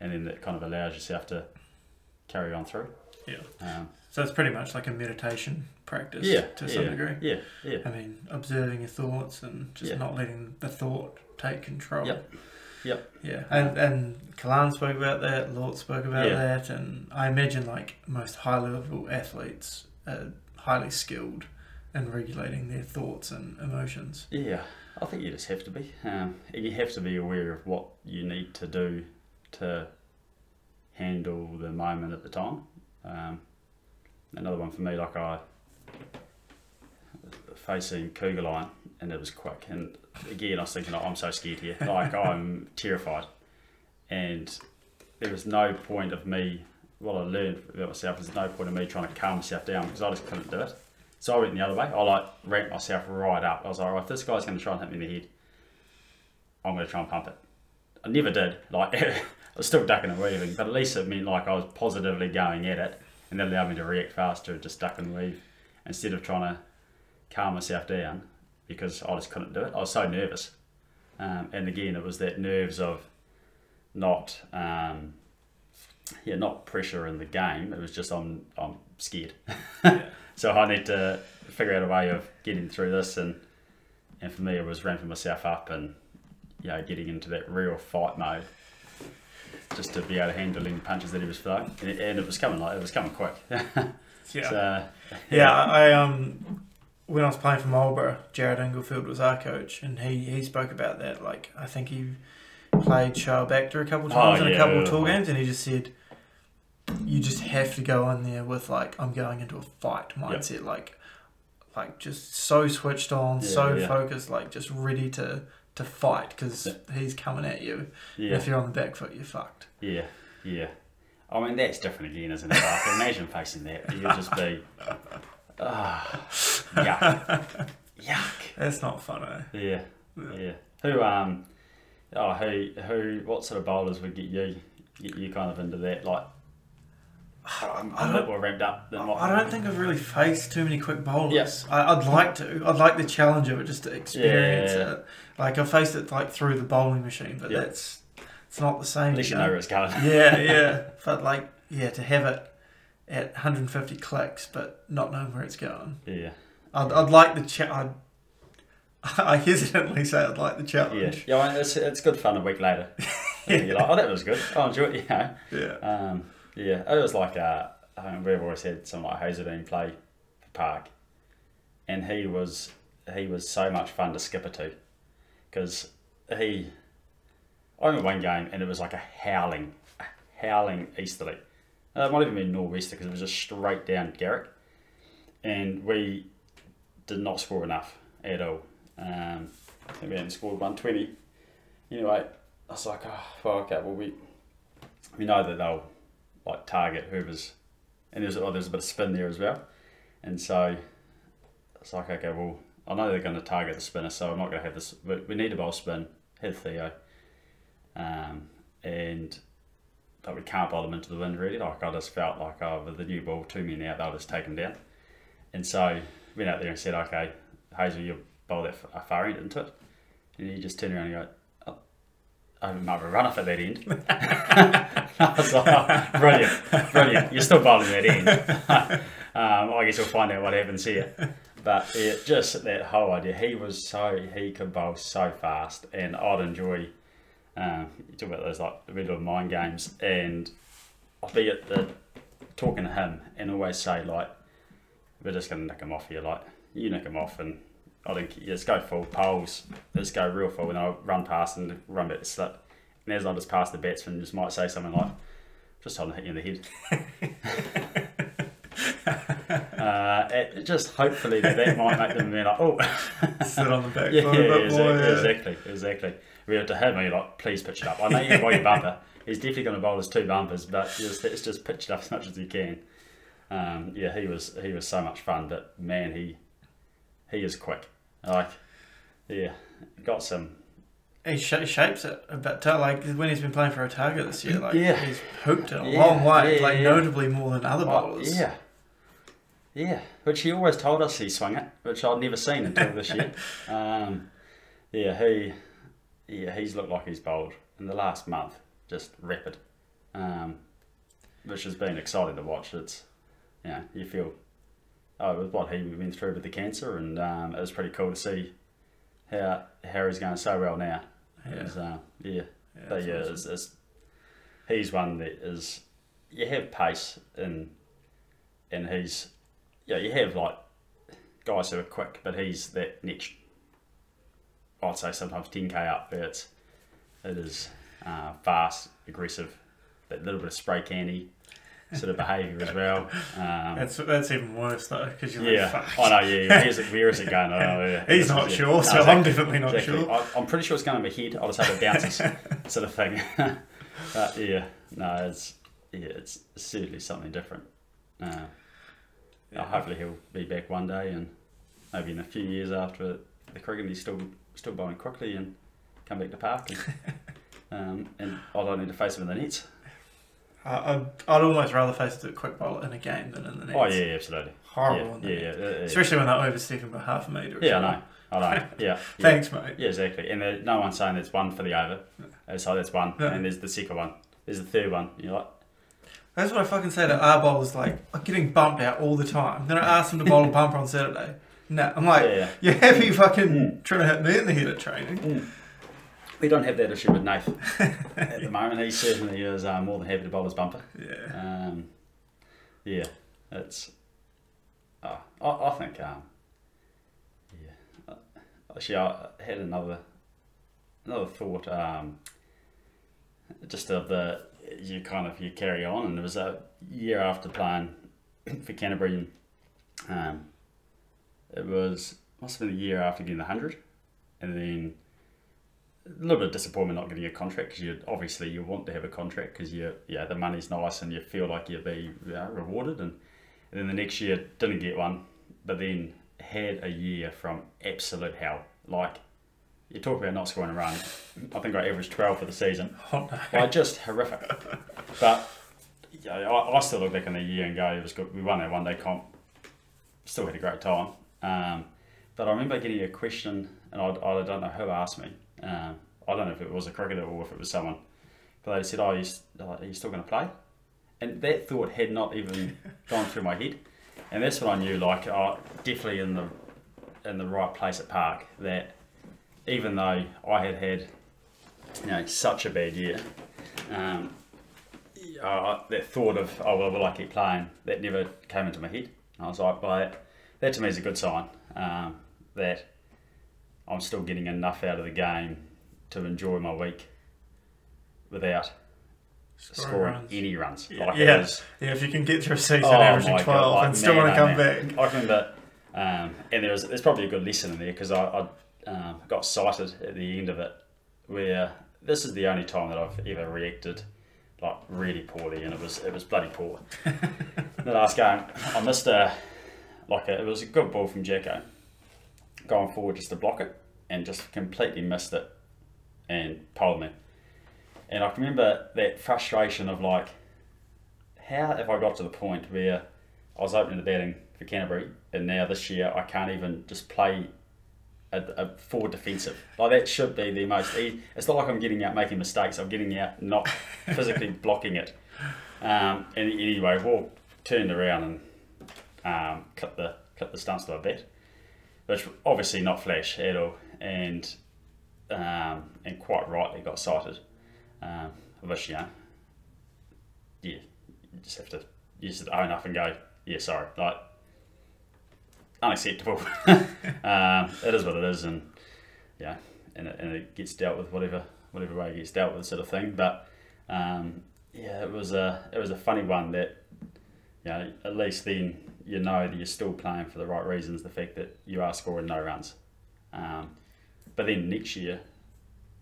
and then that kind of allows yourself to carry on through. Yeah. Um, So it's pretty much like a meditation practice yeah, to yeah, some degree. Yeah, yeah, I mean, observing your thoughts and just Yeah. not letting the thought take control. Yep. Yep. Yeah, and and Kalan spoke about that. Lort spoke about Yeah. that, and I imagine like most high level athletes are highly skilled in regulating their thoughts and emotions. yeah. I think you just have to be, um, you have to be aware of what you need to do to handle the moment at the time. Um, another one for me, like I facing Cougar Line, and it was quick. And again, I was thinking, oh, I'm so scared here. Like I'm terrified, and there was no point of me what I learned about myself there's no point of me trying to calm myself down because I just couldn't do it. So I went the other way. I like ramped myself right up. I was like, right, if this guy's going to try and hit me in the head, I'm going to try and pump it. I never did. Like I was still ducking and weaving, but at least it meant like I was positively going at it, and that allowed me to react faster, and just duck and weave instead of trying to calm myself down because I just couldn't do it. I was so nervous, um, and again, it was that nerves of not, um, yeah, not pressure in the game. It was just I'm I'm scared, so I need to figure out a way of getting through this, and and for me, it was ramping myself up and you know getting into that real fight mode. Just to be able to handle any punches that he was throwing, and it, and it was coming like it was coming quick. Yeah. So, Yeah, I um when I was playing for Marlborough, Jared Inglefield was our coach, and he he spoke about that. Like I think he played Shoaib Akhtar a couple Oh, times in a couple yeah, of tour yeah. games, and he just said you just have to go in there with like I'm going into a fight mindset, like like just so switched on, Yeah, so yeah. focused, like just ready to to fight because he's coming at you. yeah, If you're on the back foot, you're fucked. Yeah, yeah. I mean, that's different again, isn't it? Like, imagine facing that. You'd just be, ah, yuck, yuck. That's not fun, eh? Yeah, yeah. Who, um, oh, who, who, what sort of bowlers would get you, get you kind of into that? Like, I'm, I I'm a bit don't- more ramped up than what. I don't think I've really faced too many quick bowlers. I, I'd like to. I'd like the challenge of it just to experience Yeah. it. Like I faced it like through the bowling machine, but Yeah. that's it's not the same. At least you know where it's going. yeah, yeah. But like, yeah, to have it at 150 clicks, but not knowing where it's going. Yeah, I'd, I'd like the cha- I'd, hesitantly say I'd like the yeah. challenge. Yeah, I mean, it's, it's good fun a week later. You're like, oh, that was good. I enjoyed it, you know. Yeah. Um, yeah, it was like uh, I mean, we've always had someone like Hazardine play for Park, and he was he was so much fun to skipper to, because he. I remember one game and it was like a howling, a howling easterly. Uh, it might even be nor'wester because it was just straight down Garrick, and we did not score enough at all. Um, I think we hadn't scored one twenty. Anyway, I was like, oh, well, okay, well we we know that they'll like target whoever's and there's oh, there's a bit of spin there as well, and so it's like okay, well I know they're going to target the spinner, so I'm not going to have this. We, we need a bowl spin, hit Theo, um, and but we can't bowl them into the wind really. Like I just felt like oh, with the new ball, two men out, they'll just take them down, and so went out there and said, okay, Hazel, you bowl that f- far end into it, and he just turned around and go. "Oh, I might a run off at that end. I was like, oh, brilliant, brilliant. You're still bowling that end. um, I guess we'll find out what happens here. But yeah, just that whole idea. He was so, he could bowl so fast, and I'd enjoy, um, you talk about those like the little mind games, and I'd be at the, talking to him and always say, like, we're just going to nick him off here. Like, you nick him off, and I think yeah, just go full poles, just go real full, and I'll run past and run back to slip. And as I just pass the batsman, just might say something like, just told him to hit you in the head. uh, it, just hopefully that, that might make them be like, oh, Sit on the back yeah, a exactly. Yeah. exactly, exactly. We have to him, you're like, please pitch it up. I know you bowl your bumper. He's definitely going to bowl his two bumpers, but just, it's just pitch it up as much as he can. Um, yeah, he was he was so much fun, but man, he he is quick. Like, yeah, got some He sh- shapes it a bit too. Like when he's been playing for Otago this year, like Yeah. he's hooped it a Yeah, long way, yeah, like notably more than other Oh, bowlers. yeah. Yeah, which he always told us he swung it, which I'd never seen until this year. Um, yeah, he, yeah, he's looked like he's bowled in the last month, just rapid, um, which has been exciting to watch. It's, you know, you feel, oh, with what he went through with the cancer, and um, it was pretty cool to see how how he's going so well now. Yeah. Was, uh, yeah, Yeah, but yeah, awesome. it's, it's, he's one that is you have pace and and he's yeah you have like guys who are quick, but he's that next I'd say sometimes ten k up. Where it's it is uh, fast, aggressive, that little bit of spray candy sort of behaviour as well. Um, That's that's even worse though, because you're yeah, like, fuck. I know. Yeah, where's it? Where is it going? Oh, yeah. He's not sure, No, so I'm definitely not Exactly. sure. I, I'm pretty sure it's going to be head. I'll just have it bounces, sort of thing. but yeah, no, it's yeah, it's certainly something different. Uh, Yeah. Hopefully he'll be back one day, and maybe in a few years after the cricket, he's still still bowling quickly and come back to park, and, um, and I don't need to face him in the nets. I, I'd, I'd almost rather face the quick bowler in a game than in the nets. Oh yeah, absolutely. Horrible. Yeah, in yeah, the yeah, yeah. Especially when they're overstepping by half a metre. Yeah, I know. I know. Yeah. Thanks, mate. Yeah, exactly. And there, no one's saying there's one for the over. Uh, So that's one. And there's the second one. There's the third one. You're like, That's what I fucking say to our bowlers, like, I'm getting bumped out all the time. Then I ask them to bowl a bumper on Saturday. No, I'm like, yeah, you're happy fucking Mm. trying to hit me in the head at training. We don't have that issue with Nath at the moment. He certainly is uh, more than happy to bowl his bumper. Yeah. Um, yeah, it's. Uh, I, I think. Um, yeah, actually, I had another another thought. Um, just of the you kind of you carry on, and it was a year after playing for Canterbury. And, um, it was must have been the year after getting the hundred, and then a little bit of disappointment not getting a contract because you obviously you want to have a contract because you yeah the money's nice and you feel like you'll be uh, rewarded and, and then the next year didn't get one but then had a year from absolute hell. Like you talk about not scoring a run I think I averaged 12 for the season. Oh, no. like just horrific. But yeah, I, I still look back on the year and go it was good. We won our one day comp. Still had a great time um, but I remember getting a question and I, I don't know who asked me um, I don't know if it was a cricketer or if it was someone, but they said, "Oh, are you, are you still going to play?" And that thought had not even gone through my head, and that's when I knew, like, oh, definitely in the in the right place at Park. That even though I had had, you know, such a bad year, um, that thought of, "Oh, well, will I keep playing?" That never came into my head. I was like, "Well, that, to me is a good sign um, that." I'm still getting enough out of the game to enjoy my week without Scoring scoring runs. any runs. Yeah, Like yeah. was- Yeah, if you can get through a season Oh averaging 12 God, like, and still man, want to come man. back. I remember, um, and there was there's probably a good lesson in there because I, I um, got cited at the end of it where this is the only time that I've ever reacted like really poorly, and it was it was bloody poor. the last game, I missed a like a, it was a good ball from Jacko going forward just to block it, and just completely missed it and pulled me. And I can remember that frustration of like, how have I got to the point where I was opening the batting for Canterbury, and now this year I can't even just play a, a forward defensive. Like that should be the most. E- it's not like I'm getting out making mistakes. I'm getting out not physically blocking it. Um, and anyway, Hawk turned around and um, clipped the clipped the to a bat, which obviously not flash at all, and um, and quite rightly got cited. Um, which yeah, you just have to you just own up and go, yeah, sorry, like unacceptable. um, it is what it is, and yeah, and it, and it gets dealt with whatever whatever way it gets dealt with, sort of thing. But um, yeah, it was a it was a funny one that you know at least then you know that you're still playing for the right reasons. The fact that you are scoring no runs, um, but then next year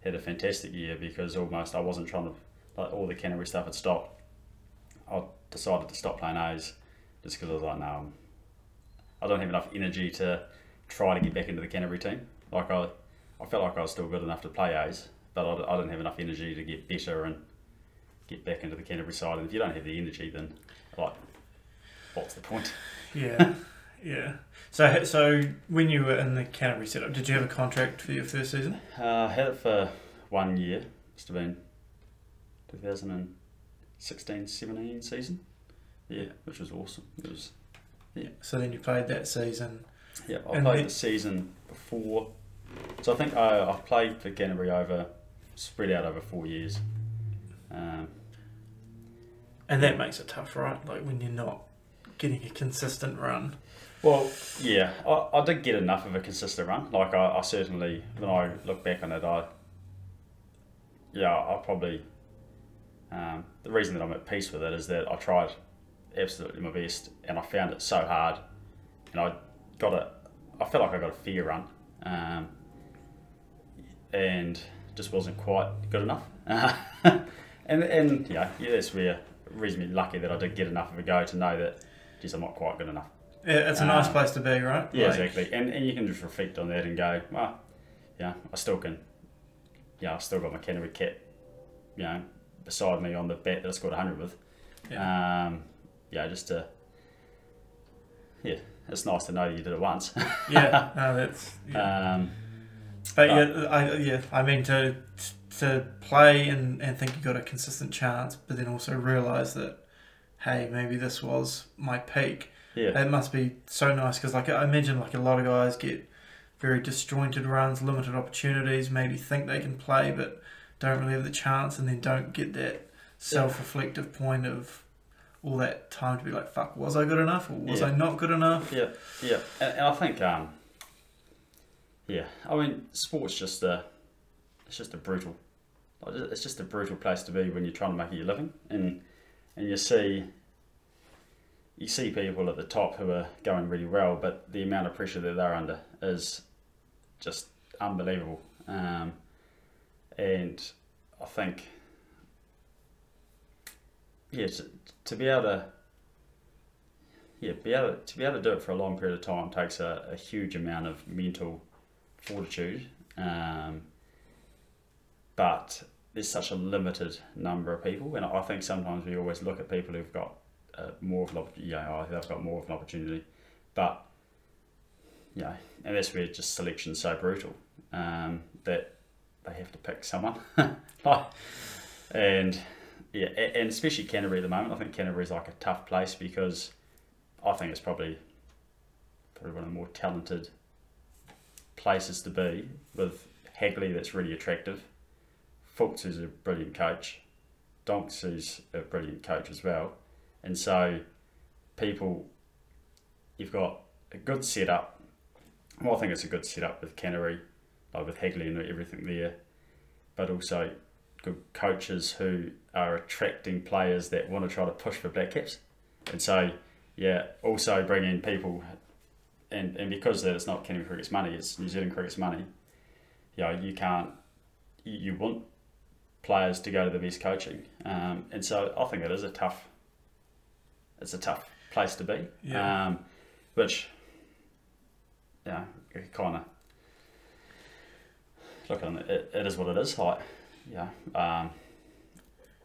had a fantastic year because almost I wasn't trying to like all the Canterbury stuff had stopped. I decided to stop playing A's just because I was like, no, I'm, I don't have enough energy to try to get back into the Canterbury team. Like I, I felt like I was still good enough to play A's, but I, I didn't have enough energy to get better and get back into the Canterbury side. And if you don't have the energy, then like, what's the point? Yeah, yeah. So, so when you were in the Canterbury setup, did you have a contract for your first season? Uh, had it for one year. Must have been 2016 17 season. Yeah, which was awesome. It was. Yeah. So then you played that season. Yeah, I played the- the season before. So I think I, I played for Canterbury over spread out over four years. Um, And that makes it tough, right? Like when you're not getting a consistent run. well, yeah, I, I did get enough of a consistent run. Like I, I certainly, when I look back on it, I yeah, I probably um, the reason that I'm at peace with it is that I tried absolutely my best, and I found it so hard, and I got a, I felt like I got a fair run, um, and just wasn't quite good enough. and and yeah, yeah, that's where reasonably lucky that I did get enough of a go to know that, geez, I'm not quite good enough. Yeah, it's a nice Um, place to be, right? Yeah, Like, exactly. And and you can just reflect on that and go, well, yeah, I still can. Yeah, I've still got my Canterbury kit, you know, beside me on the bat that I scored hundred with. Yeah. Um, yeah, just to. Yeah, it's nice to know that you did it once. yeah, no, that's. Yeah. um, But yeah, I yeah, I mean to to play and, and think you got a consistent chance, but then also realize that, hey, maybe this was my peak. yeah, It must be so nice because like I imagine like a lot of guys get very disjointed runs, limited opportunities, maybe think they can play but don't really have the chance, and then don't get that self-reflective point of all that time to be like, fuck, was I good enough or was Yeah. I not good enough? yeah, yeah. And, and I think, um, yeah, I mean, sports just a, it's just a brutal, it's just a brutal place to be when you're trying to make your living, and and you see, you see people at the top who are going really well, but the amount of pressure that they're under is just unbelievable. Um, and I think, yeah, to, to be able to, yeah, be able to, to be able to do it for a long period of time takes a, a huge amount of mental fortitude. Um, but there's such a limited number of people, and I think sometimes we always look at people who've got uh, more of an. Yeah, oh, they've got more of an opportunity, but yeah, and that's where just selection's so brutal um, that they have to pick someone. and yeah, and especially Canterbury at the moment. I think Canterbury is like a tough place because I think it's probably probably one of the more talented places to be with Hagley that's really attractive. Fuchs is a brilliant coach. Donks is a brilliant coach as well. And so people you've got a good setup. Well, I think it's a good setup with Canterbury, like with Hagley and everything there, but also good coaches who are attracting players that want to try to push for black caps. And so, yeah, also bring in people, and, and because that it's not Canterbury Cricket's money, it's New Zealand Cricket's money, you know, you can't, you, you want players to go to the best coaching. Um, and so I think it is a tough, it's a tough place to be. Yeah. Um, which, yeah, kind of look on it, it, is what it is. Like, yeah, um,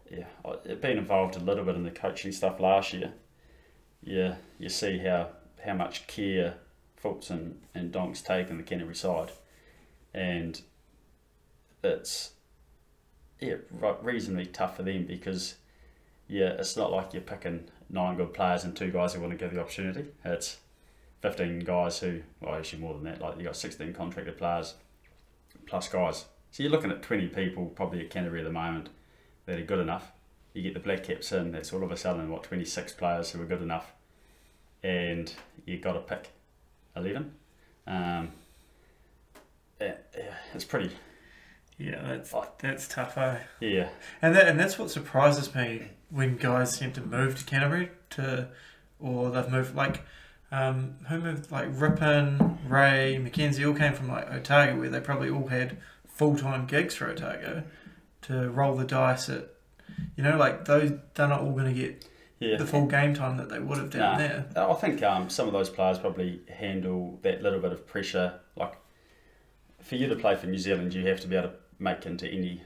yeah, it been involved a little bit in the coaching stuff last year. Yeah, you see how how much care Fuchs and, and Donks take in the Canterbury side, and it's yeah reasonably tough for them because yeah, it's not like you're picking nine good players and two guys who want to give the opportunity. It's 15 guys who, well, actually more than that, like you got 16 contracted players plus guys. So you're looking at 20 people probably at Canterbury at the moment that are good enough. You get the black caps in, that's all of a sudden, what, 26 players who are good enough. And you've got to pick 11. Um, yeah, yeah, it's pretty, Yeah, that's Oh. that's tough, eh? yeah, And that and that's what surprises me when guys seem to move to Canterbury to, or they've moved like, um, who moved like Ripon, Ray, McKenzie all came from like Otago where they probably all had full time gigs for Otago, to roll the dice at, you know, like those they're not all going to get yeah. the full game time that they would have down Nah. there. I think um, some of those players probably handle that little bit of pressure. Like for you to play for New Zealand, you have to be able to make into any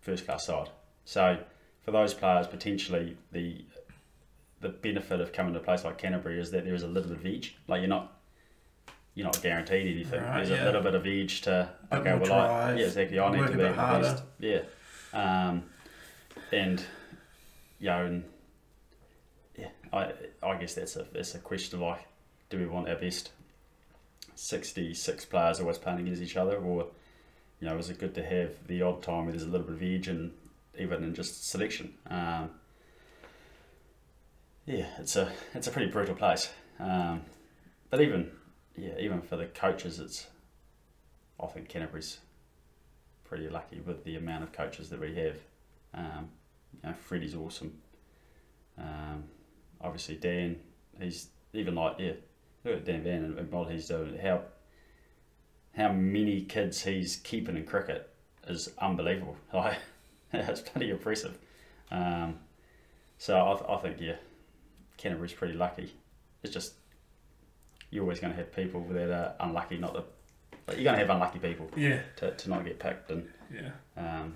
first class side. So for those players, potentially the the benefit of coming to a place like Canterbury is that there is a little bit of edge. Like you're not you're not guaranteed anything. Right, There's yeah. a little bit of edge to Bit okay, well, I, yeah, exactly. I need to be the harder. best. Yeah, um, and you know, and yeah, I I guess that's a that's a question of like, do we want our best sixty six players always playing against each other, or you know, is it good to have the odd time where there's a little bit of edge and even in just selection? Um, yeah, it's a it's a pretty brutal place. Um, but even yeah, even for the coaches, it's I think Canterbury's pretty lucky with the amount of coaches that we have. Um, you know, Freddie's awesome. Um, obviously Dan, he's even like yeah, look at Dan Van and, what he's doing. How how many kids he's keeping in cricket is unbelievable. Like it's pretty impressive. Um, So I, th- I think yeah, Canterbury's pretty lucky. It's just you're always going to have people that are unlucky not to. But you're going to have unlucky people Yeah, to, to not get picked, and yeah, um,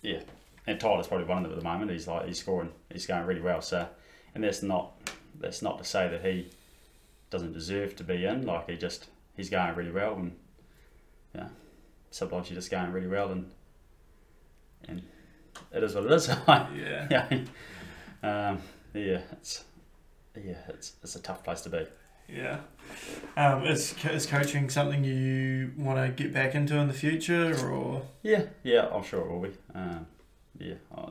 yeah, and Tyler's probably one of them at the moment. He's like he's scoring, he's going really well. So, and that's not that's not to say that he doesn't deserve to be in. Like he just he's going really well, and yeah, sometimes you're just going really well, and and it is what it is. yeah. yeah, um, yeah, it's yeah, it's it's a tough place to be. Yeah. Um, is, is coaching something you want to get back into in the future, or Yeah, yeah, I'm sure it will be. Um, yeah, I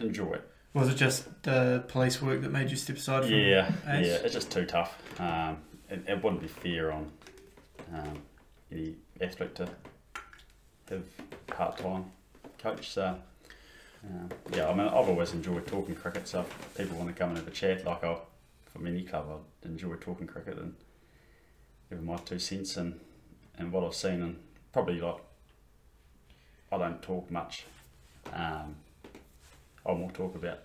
enjoy it. was it just the police work that made you step aside from Yeah, Ace? yeah, it's just too tough. Um, it, it wouldn't be fair on um, any athlete to have part time coach. So, um, yeah, I mean, I've always enjoyed talking cricket. So, if people want to come and have a chat, like I, from any club, I enjoy talking cricket and giving my two cents and, and what I've seen. And probably like, I don't talk much. Um, I more talk about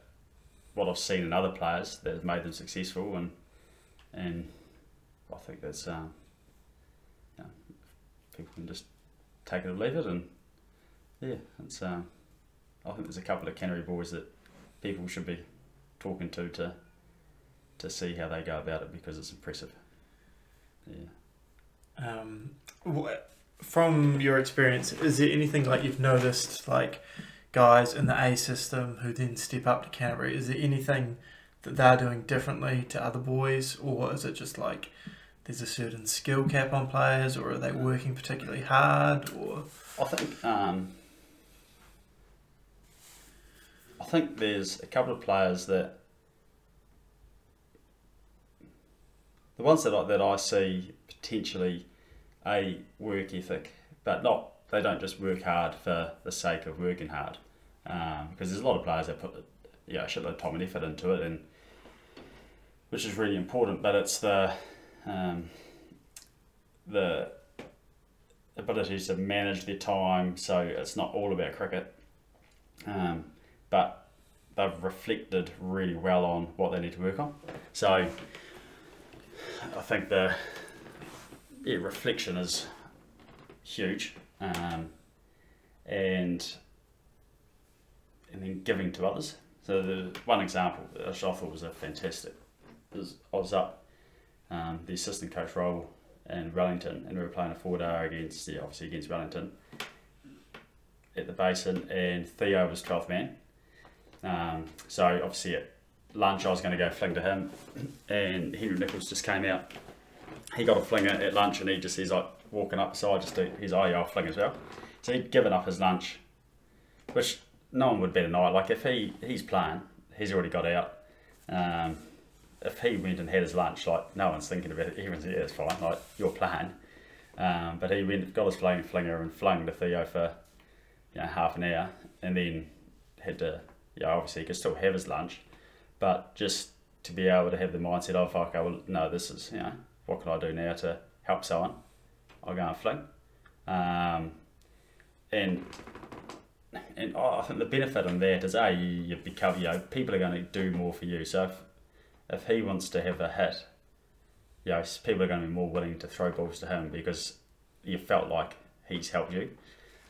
what I've seen in other players that have made them successful, and and I think that's um, people can just take it or leave it, and yeah, it's um, I think there's a couple of Canterbury boys that people should be talking to to to see how they go about it because it's impressive. Yeah. Um, wha- from your experience, is there anything like you've noticed, like guys in the A system who then step up to Canterbury? Is there anything that they're doing differently to other boys, or is it just like there's a certain skill cap on players, or are they working particularly hard, or I think um, I think there's a couple of players that the ones that I, that I see potentially a work ethic, but not they don't just work hard for the sake of working hard, um, because there's a lot of players that put yeah a shitload of time and effort into it, and which is really important. But it's the um, the ability to manage their time, so it's not all about cricket. Um, but they've reflected really well on what they need to work on. So I think the yeah, reflection is huge, um, and and then giving to others. So the one example which I thought was a fantastic is I was up um, the assistant coach role in Wellington, and we were playing a four day against yeah, obviously against Wellington at the basin, and Theo was twelfth man. Um, so obviously at lunch I was going to go fling to him, and Henry Nicholls just came out. He got a fling at lunch, and he just he's like walking up, so I just do, he's oh yeah I'll fling as well. So he'd given up his lunch, which no one would bet an eye. Like if he he's playing, he's already got out. Um, if he went and had his lunch, like no one's thinking about it. Everyone's yeah, it's fine. Like your plan. Um, but he went, got his flaming flinger and flung to Theo for you know half an hour, and then had to yeah obviously he could still have his lunch, but just to be able to have the mindset of okay well no this is you know what can I do now to help someone, I'll go and fling, um, and and I think the benefit in that is a you, you become you know people are going to do more for you. So if if he wants to have a hit, you know, people are going to be more willing to throw balls to him because you felt like he's helped you.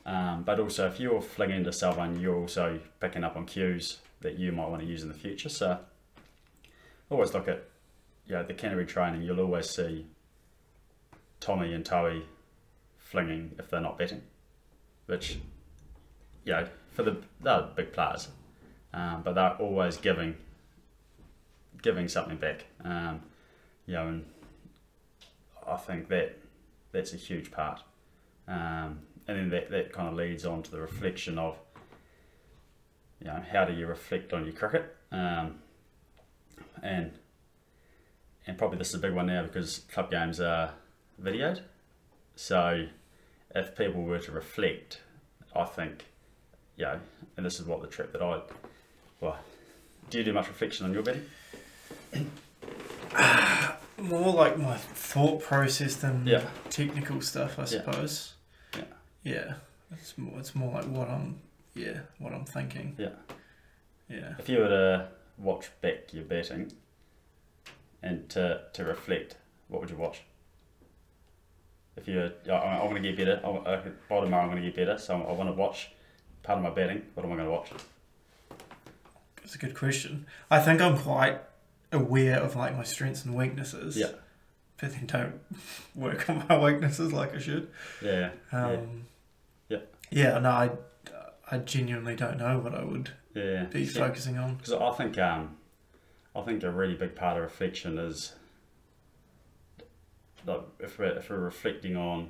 Um, but also, if you're flinging to someone, you're also picking up on cues that you might want to use in the future. So always look at, you know, the Canterbury training, you'll always see Tommy and Towie flinging if they're not betting, which, you know, for the, they're big players, um, but they're always giving giving something back. Um, you know, and I think that that's a huge part. Um, and then that, that kind of leads on to the reflection of, you know, how do you reflect on your cricket? Um, and and probably this is a big one now because club games are videoed. So if people were to reflect, I think, you know, and this is what the trip that I, well, do you do much reflection on your betting? more like my thought process than Yeah. technical stuff, I suppose. Yeah. Yeah. It's more. It's more like what I'm. Yeah, what I'm thinking. Yeah. Yeah. If you were to watch back your betting and to, to reflect, what would you watch? If you're, I, I want to get better, I, I, by tomorrow I'm going to get better, so I want to watch part of my betting. What am I going to watch? That's a good question. I think I'm quite aware of like my strengths and weaknesses. Yeah. But then don't work on my weaknesses like I should. Yeah, yeah, Um, Yeah. Yeah. No, I, I genuinely don't know what I would yeah. be yeah. focusing on. Because I think um, I think a really big part of reflection is like if we're if we're reflecting on,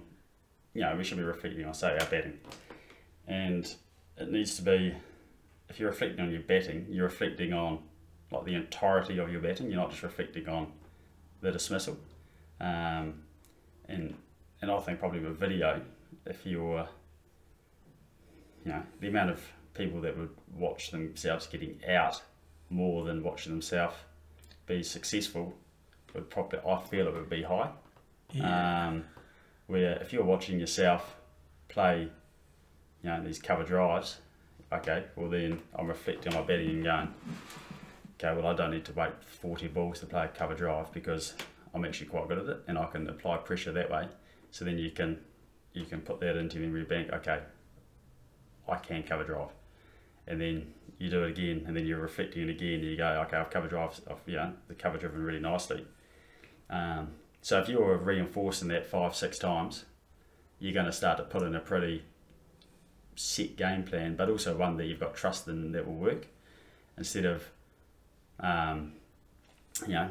you know, we should be reflecting on say our batting, and it needs to be if you're reflecting on your batting, you're reflecting on like the entirety of your batting. You're not just reflecting on the dismissal, um, and and I think probably with video, if you're you know the amount of people that would watch themselves getting out more than watching themselves be successful would probably I feel it would be high. Yeah. Um, where if you're watching yourself play, you know, these cover drives, okay, well then I'm reflecting on my batting and going, okay, well I don't need to wait 40 balls to play a cover drive because I'm actually quite good at it and I can apply pressure that way. So then you can you can put that into your bank, okay, I can cover drive. And then you do it again and then you're reflecting it again and you go, okay, I've cover drive, I've, you know, the cover driven really nicely. Um, so if you're reinforcing that five, six times, you're going to start to put in a pretty set game plan, but also one that you've got trust in that will work, instead of, um, you know,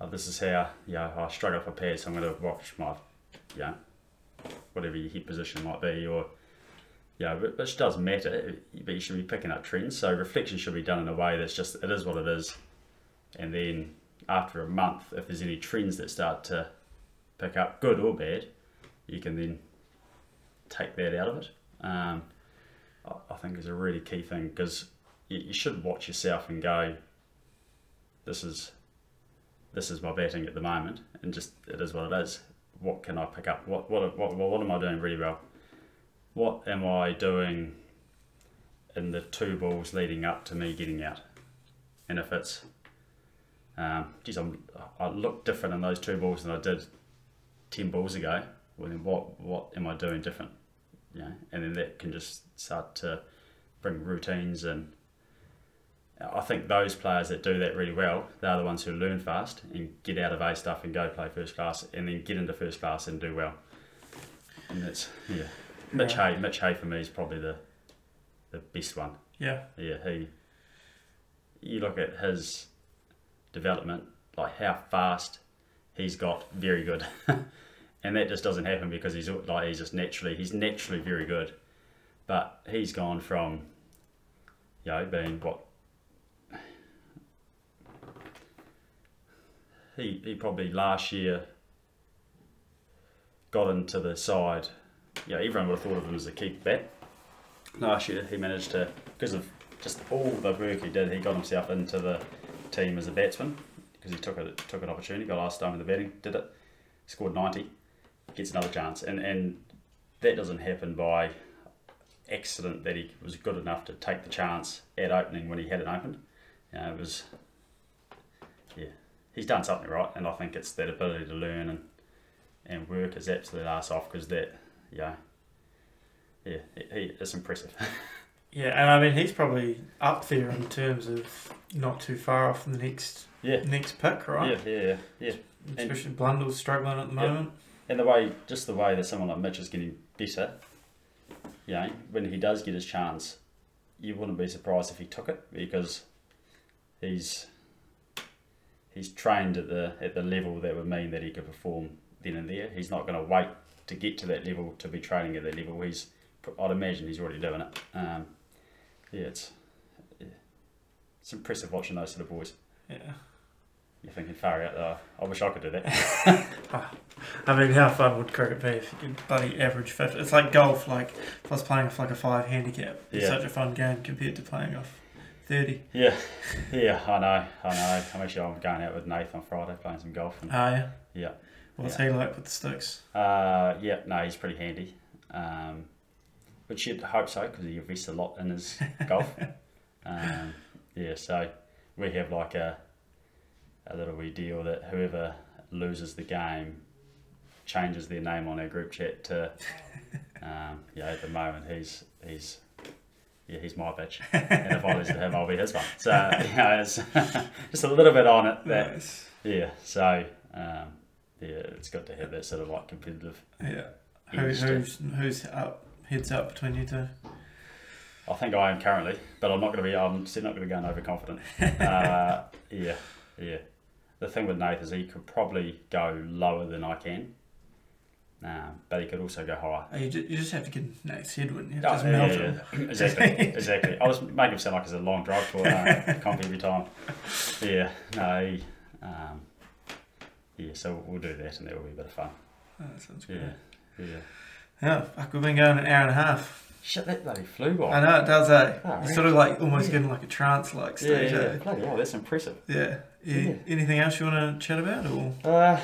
oh, this is how you know, I struggle for pads, so I'm going to watch my, you know, whatever your hip position might be, or yeah, which does matter, but you should be picking up trends. So reflection should be done in a way that's just it is what it is, and then after a month, if there's any trends that start to pick up, good or bad, you can then take that out of it. Um, I think is a really key thing because you, should watch yourself and go, this is this is my batting at the moment, and just it is what it is. What can I pick up? What what what what, am I doing really well? What am I doing in the two balls leading up to me getting out? And if it's um, geez, I'm, I look different in those two balls than I did ten balls ago. Well, then what what am I doing different? Know, and then that can just start to bring routines and. I think those players that do that really well, they're the ones who learn fast and get out of A stuff and go play first class, and then get into first class and do well. And that's yeah. Mitch Yeah. Hay, Mitch Hay for me is probably the the best one. Yeah. Yeah, he. You look at his development, like how fast he's got, very good, and that just doesn't happen because he's like he's just naturally he's naturally very good, but he's gone from, you know, being what. He, he probably last year got into the side. Yeah, everyone would have thought of him as a keep back. Last year he managed to because of just all the work he did he got himself into the team as a batsman because he took a took an opportunity got last time in the batting did it scored 90 gets another chance. And and that doesn't happen by accident that he was good enough to take the chance at opening when he had it opened. You know, it was yeah he's done something right and I think it's that ability to learn and and work his absolute ass off because that yeah yeah, he, he, it's impressive. Yeah, and I mean he's probably up there in terms of not too far off the next yeah, next pick, right? yeah, yeah, yeah. Especially Blundell's struggling at the Yeah. moment. And the way, just the way that someone like Mitch is getting better, you know, when he does get his chance, you wouldn't be surprised if he took it because he's he's trained at the at the level that would mean that he could perform then and there. He's not going to wait to get to that level to be training at that level. He's, I'd imagine he's already doing it. Um, yeah, it's yeah. it's impressive watching those sort of boys. Yeah. You're thinking far out though. I wish I could do that. I mean, how fun would cricket be if you could bloody average 50? It's like golf, like if I was playing off like a 5 handicap. It's Yeah. such a fun game compared to playing off 30. Yeah, yeah, I know, I know. I'm actually I'm going out with Nathan on Friday playing some golf. And, Ah, yeah. yeah, What's he like with the sticks? uh, yeah, no, he's pretty handy. Um, but you'd hope so because he invests a lot in his golf. Um, yeah, so we have like a a little wee deal that whoever loses the game changes their name on our group chat to um, yeah at the moment he's he's yeah he's my bitch and if I lose to him I'll be his one so you know, it's just a little bit on it that Nice. yeah so um, yeah it's good to have that sort of like competitive Yeah. Who, who's who's up heads up between you two? I think I am currently, but I'm not going to be. I'm still not going to go in overconfident. Uh, yeah, yeah. The thing with Nath is he could probably go lower than I can, um, but he could also go higher. Oh, you, ju- you just have to get Nate's head, wouldn't you? Oh, Just yeah, melt yeah, yeah. exactly, exactly. I was making him sound like it's a long drive for uh, comp every time. Yeah, no, he, um, yeah. So we'll do that, and that will be a bit of fun. Oh, that sounds Yeah, good. yeah. Yeah, fuck, we've been going an hour and a half. Shit, that bloody flew by. I know it does, eh? Oh, It's sort of like almost Yeah. getting like a trance like stage, yeah, eh? bloody hell, that's impressive. Yeah. yeah. Yeah. Anything else you want to chat about? Or Uh,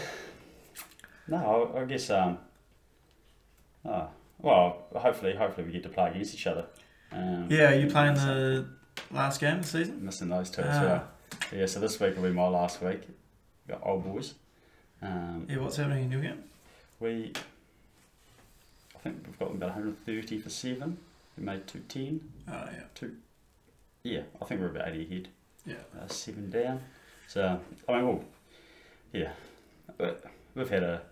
no, I, I guess. Um, oh, well, hopefully, hopefully we get to play against each other. Um, Yeah, are you playing the last game of the season? Missing those two as Ah. well. Yeah, so this week will be my last week. Got old boys. Um, Yeah, what's happening in game? we, I think we've got about 130 for seven. We made 210. Oh, yeah. Two, Yeah, I think we're about 80 ahead. Yeah. uh, seven down. So I mean, well, yeah, but we've had a,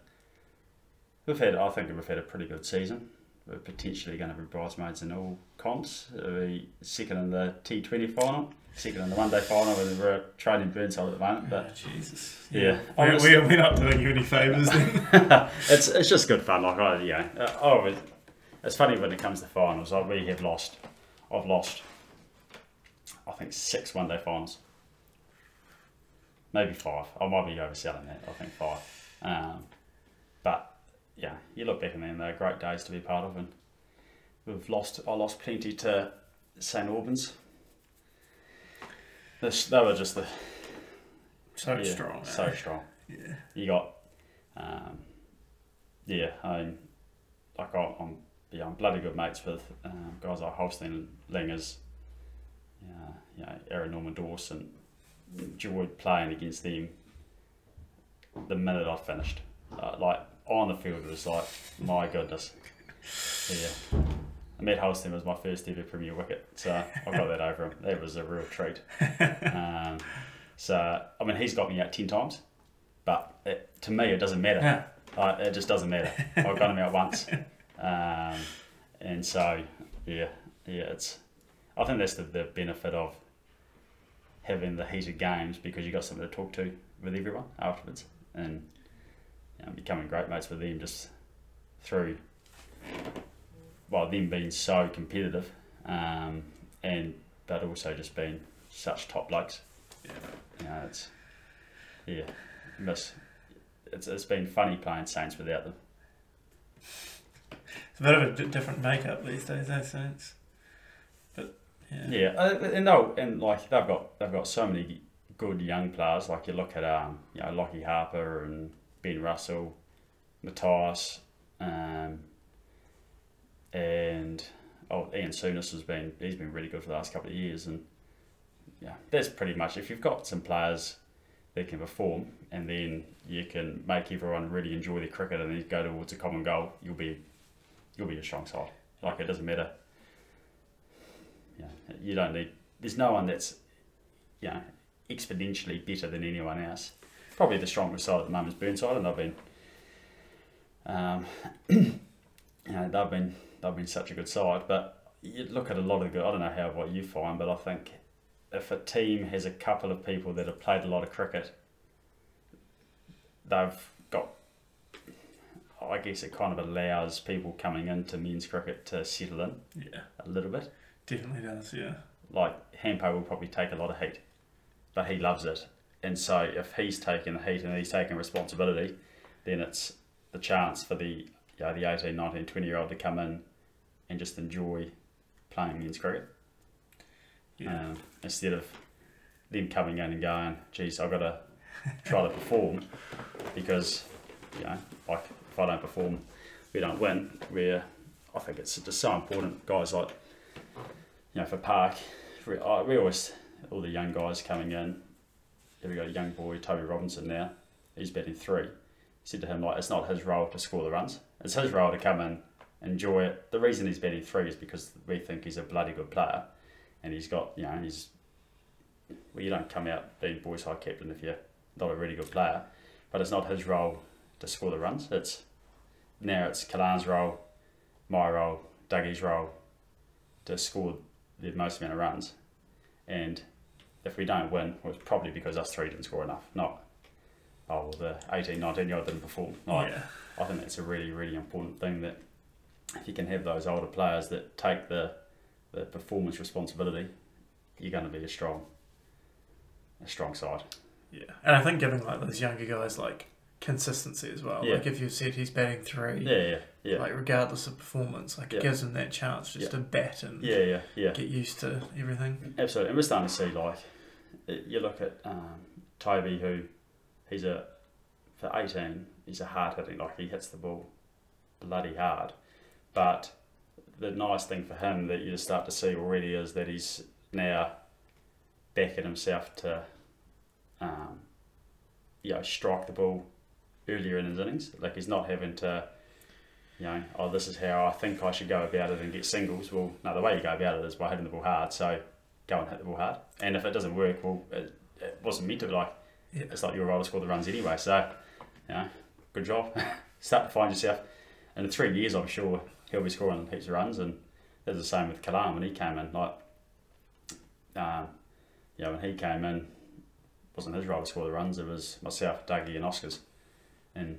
we've had. I think we've had a pretty good season. We're potentially going to be bridesmaids in all comps. We're second in the T Twenty final, second in the one day final, and we're training Burnside at the moment. But oh, Jesus. Yeah. We're, Honestly- we're, not doing you any favours then. it's it's just good fun. Like I, you know, oh, it's funny when it comes to finals. Like we have lost, I've lost, I think six one day finals, maybe five. I might be overselling that. I think five. Um, but yeah, you look back and then they're great days to be part of, and we've lost. I lost plenty to St Albans. This, they were just the so yeah, strong. so eh? strong Yeah. you got, um, yeah, I mean, like I- I'm, yeah, I'm bloody good mates with um, guys like Holstein Lingers, yeah, you know, Aaron Norman Dawson, enjoyed playing against them. The minute I finished, uh, like on the field, it was like, my goodness, yeah. Matt Holstein was my first ever Premier wicket, so I got that over him. That was a real treat. Um, so I mean, he's got me out ten times but it, to me it doesn't matter. It just doesn't matter. I've got him out once, um, and so yeah, yeah. It's I think that's the, the benefit of having the heated games because you've got something to talk to with everyone afterwards, and you know, becoming great mates with them just through. Well, them being so competitive, um, and but also just being such top blokes. Yeah. You know, it's yeah, miss. It's it's been funny playing Saints without them. It's a bit of a d- different makeup these days, eh, Saints? But, yeah. Yeah, and no, and like they've got they've got so many good young players. Like you look at um, you know, Lockie Harper and Ben Russell, Matthias, um, and oh, Ian Souness has been he's been really good for the last couple of years, and yeah, that's pretty much if you've got some players that can perform, and then you can make everyone really enjoy their cricket, and then go towards a common goal, you'll be you'll be a strong side. Like it doesn't matter. Yeah, you don't need. There's no one that's, you know, exponentially better than anyone else. Probably the strongest side at the moment is Burnside, and they've been, um, you know, they've been they've been such a good side. But you look at a lot of the good. I don't know how what you find, but I think if a team has a couple of people that have played a lot of cricket, they've got. I guess it kind of allows people coming into men's cricket to settle in Yeah, a little bit definitely does, yeah. like Hampo will probably take a lot of heat, but he loves it. And so if he's taking the heat and he's taking responsibility, then it's the chance for the you know, the 18, 19, 20 year old to come in and just enjoy playing men's cricket. Yeah. Um, instead of them coming in and going, geez, I've got to try to perform because, you know, like if I don't perform, we don't win. Where I think it's just so important, guys like, you know, for Park, we, I, we always, all the young guys coming in. Here we got a young boy, Toby Robinson now. He's batting three. He said to him, like, it's not his role to score the runs. It's his role to come in, enjoy it. The reason he's batting three is because we think he's a bloody good player. And he's got, you know, he's, well, you don't come out being boys high captain if you're not a really good player. But it's not his role to score the runs. It's, now it's Kalan's role, my role, Dougie's role to score the most amount of runs. And if we don't win, well, it's probably because us three didn't score enough, not oh the 18, 19 year old didn't perform. Like, yeah. I think that's a really, really important thing that if you can have those older players that take the the performance responsibility, you're going to be a strong, a strong side. Yeah, and I think giving like those younger guys like consistency as well. Yeah. Like if you said he's batting three, Yeah, yeah, yeah, like regardless of performance, like Yeah. it gives him that chance just to bat and yeah, yeah, yeah. get used to everything. Absolutely, and we're starting to see like you look at um, Toby, who he's a for eighteen, he's a hard hitting like he hits the ball bloody hard, but the nice thing for him that you just start to see already is that he's now backing himself to, um, you know, strike the ball earlier in his innings. Like he's not having to. You know, oh, this is how I think I should go about it and get singles. Well, no, the way you go about it is by hitting the ball hard. So go and hit the ball hard. And if it doesn't work, well, it, it wasn't meant to. Be like Yeah. it's like your role to score the runs anyway. So, you know, good job. Start to find yourself. And in three years, I'm sure he'll be scoring heaps of runs. And it's the same with Kalam when he came in. Like, um, you know, when he came in, wasn't his role to score the runs. It was myself, Dougie, and Oscars. And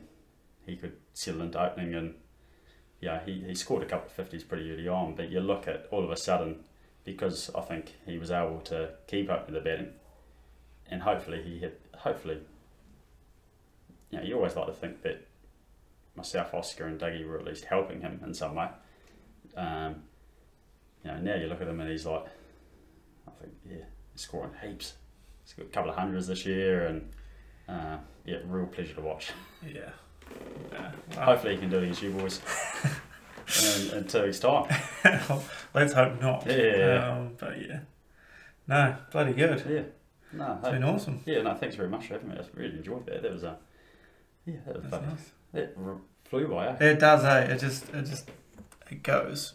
he could settle into opening and yeah, he, he scored a couple of fifties pretty early on, but you look at all of a sudden because I think he was able to keep up with the batting, and hopefully he hit. Hopefully, you know, you always like to think that myself, Oscar, and Dougie were at least helping him in some way. Um, you know, now you look at him and he's like, I think yeah, he's scoring heaps. He's got a couple of hundreds this year, and uh, yeah, real pleasure to watch. Yeah. yeah. Wow. Hopefully, he can do it against you boys in, in two weeks' time. Let's hope not. Yeah. Um, but yeah. No, bloody good. Yeah. No, It's been awesome. yeah, no, thanks very much for having me. I really enjoyed that. That was a, yeah, that was That's nice. That flew by. Eh? It does, eh? It just, it just, it goes.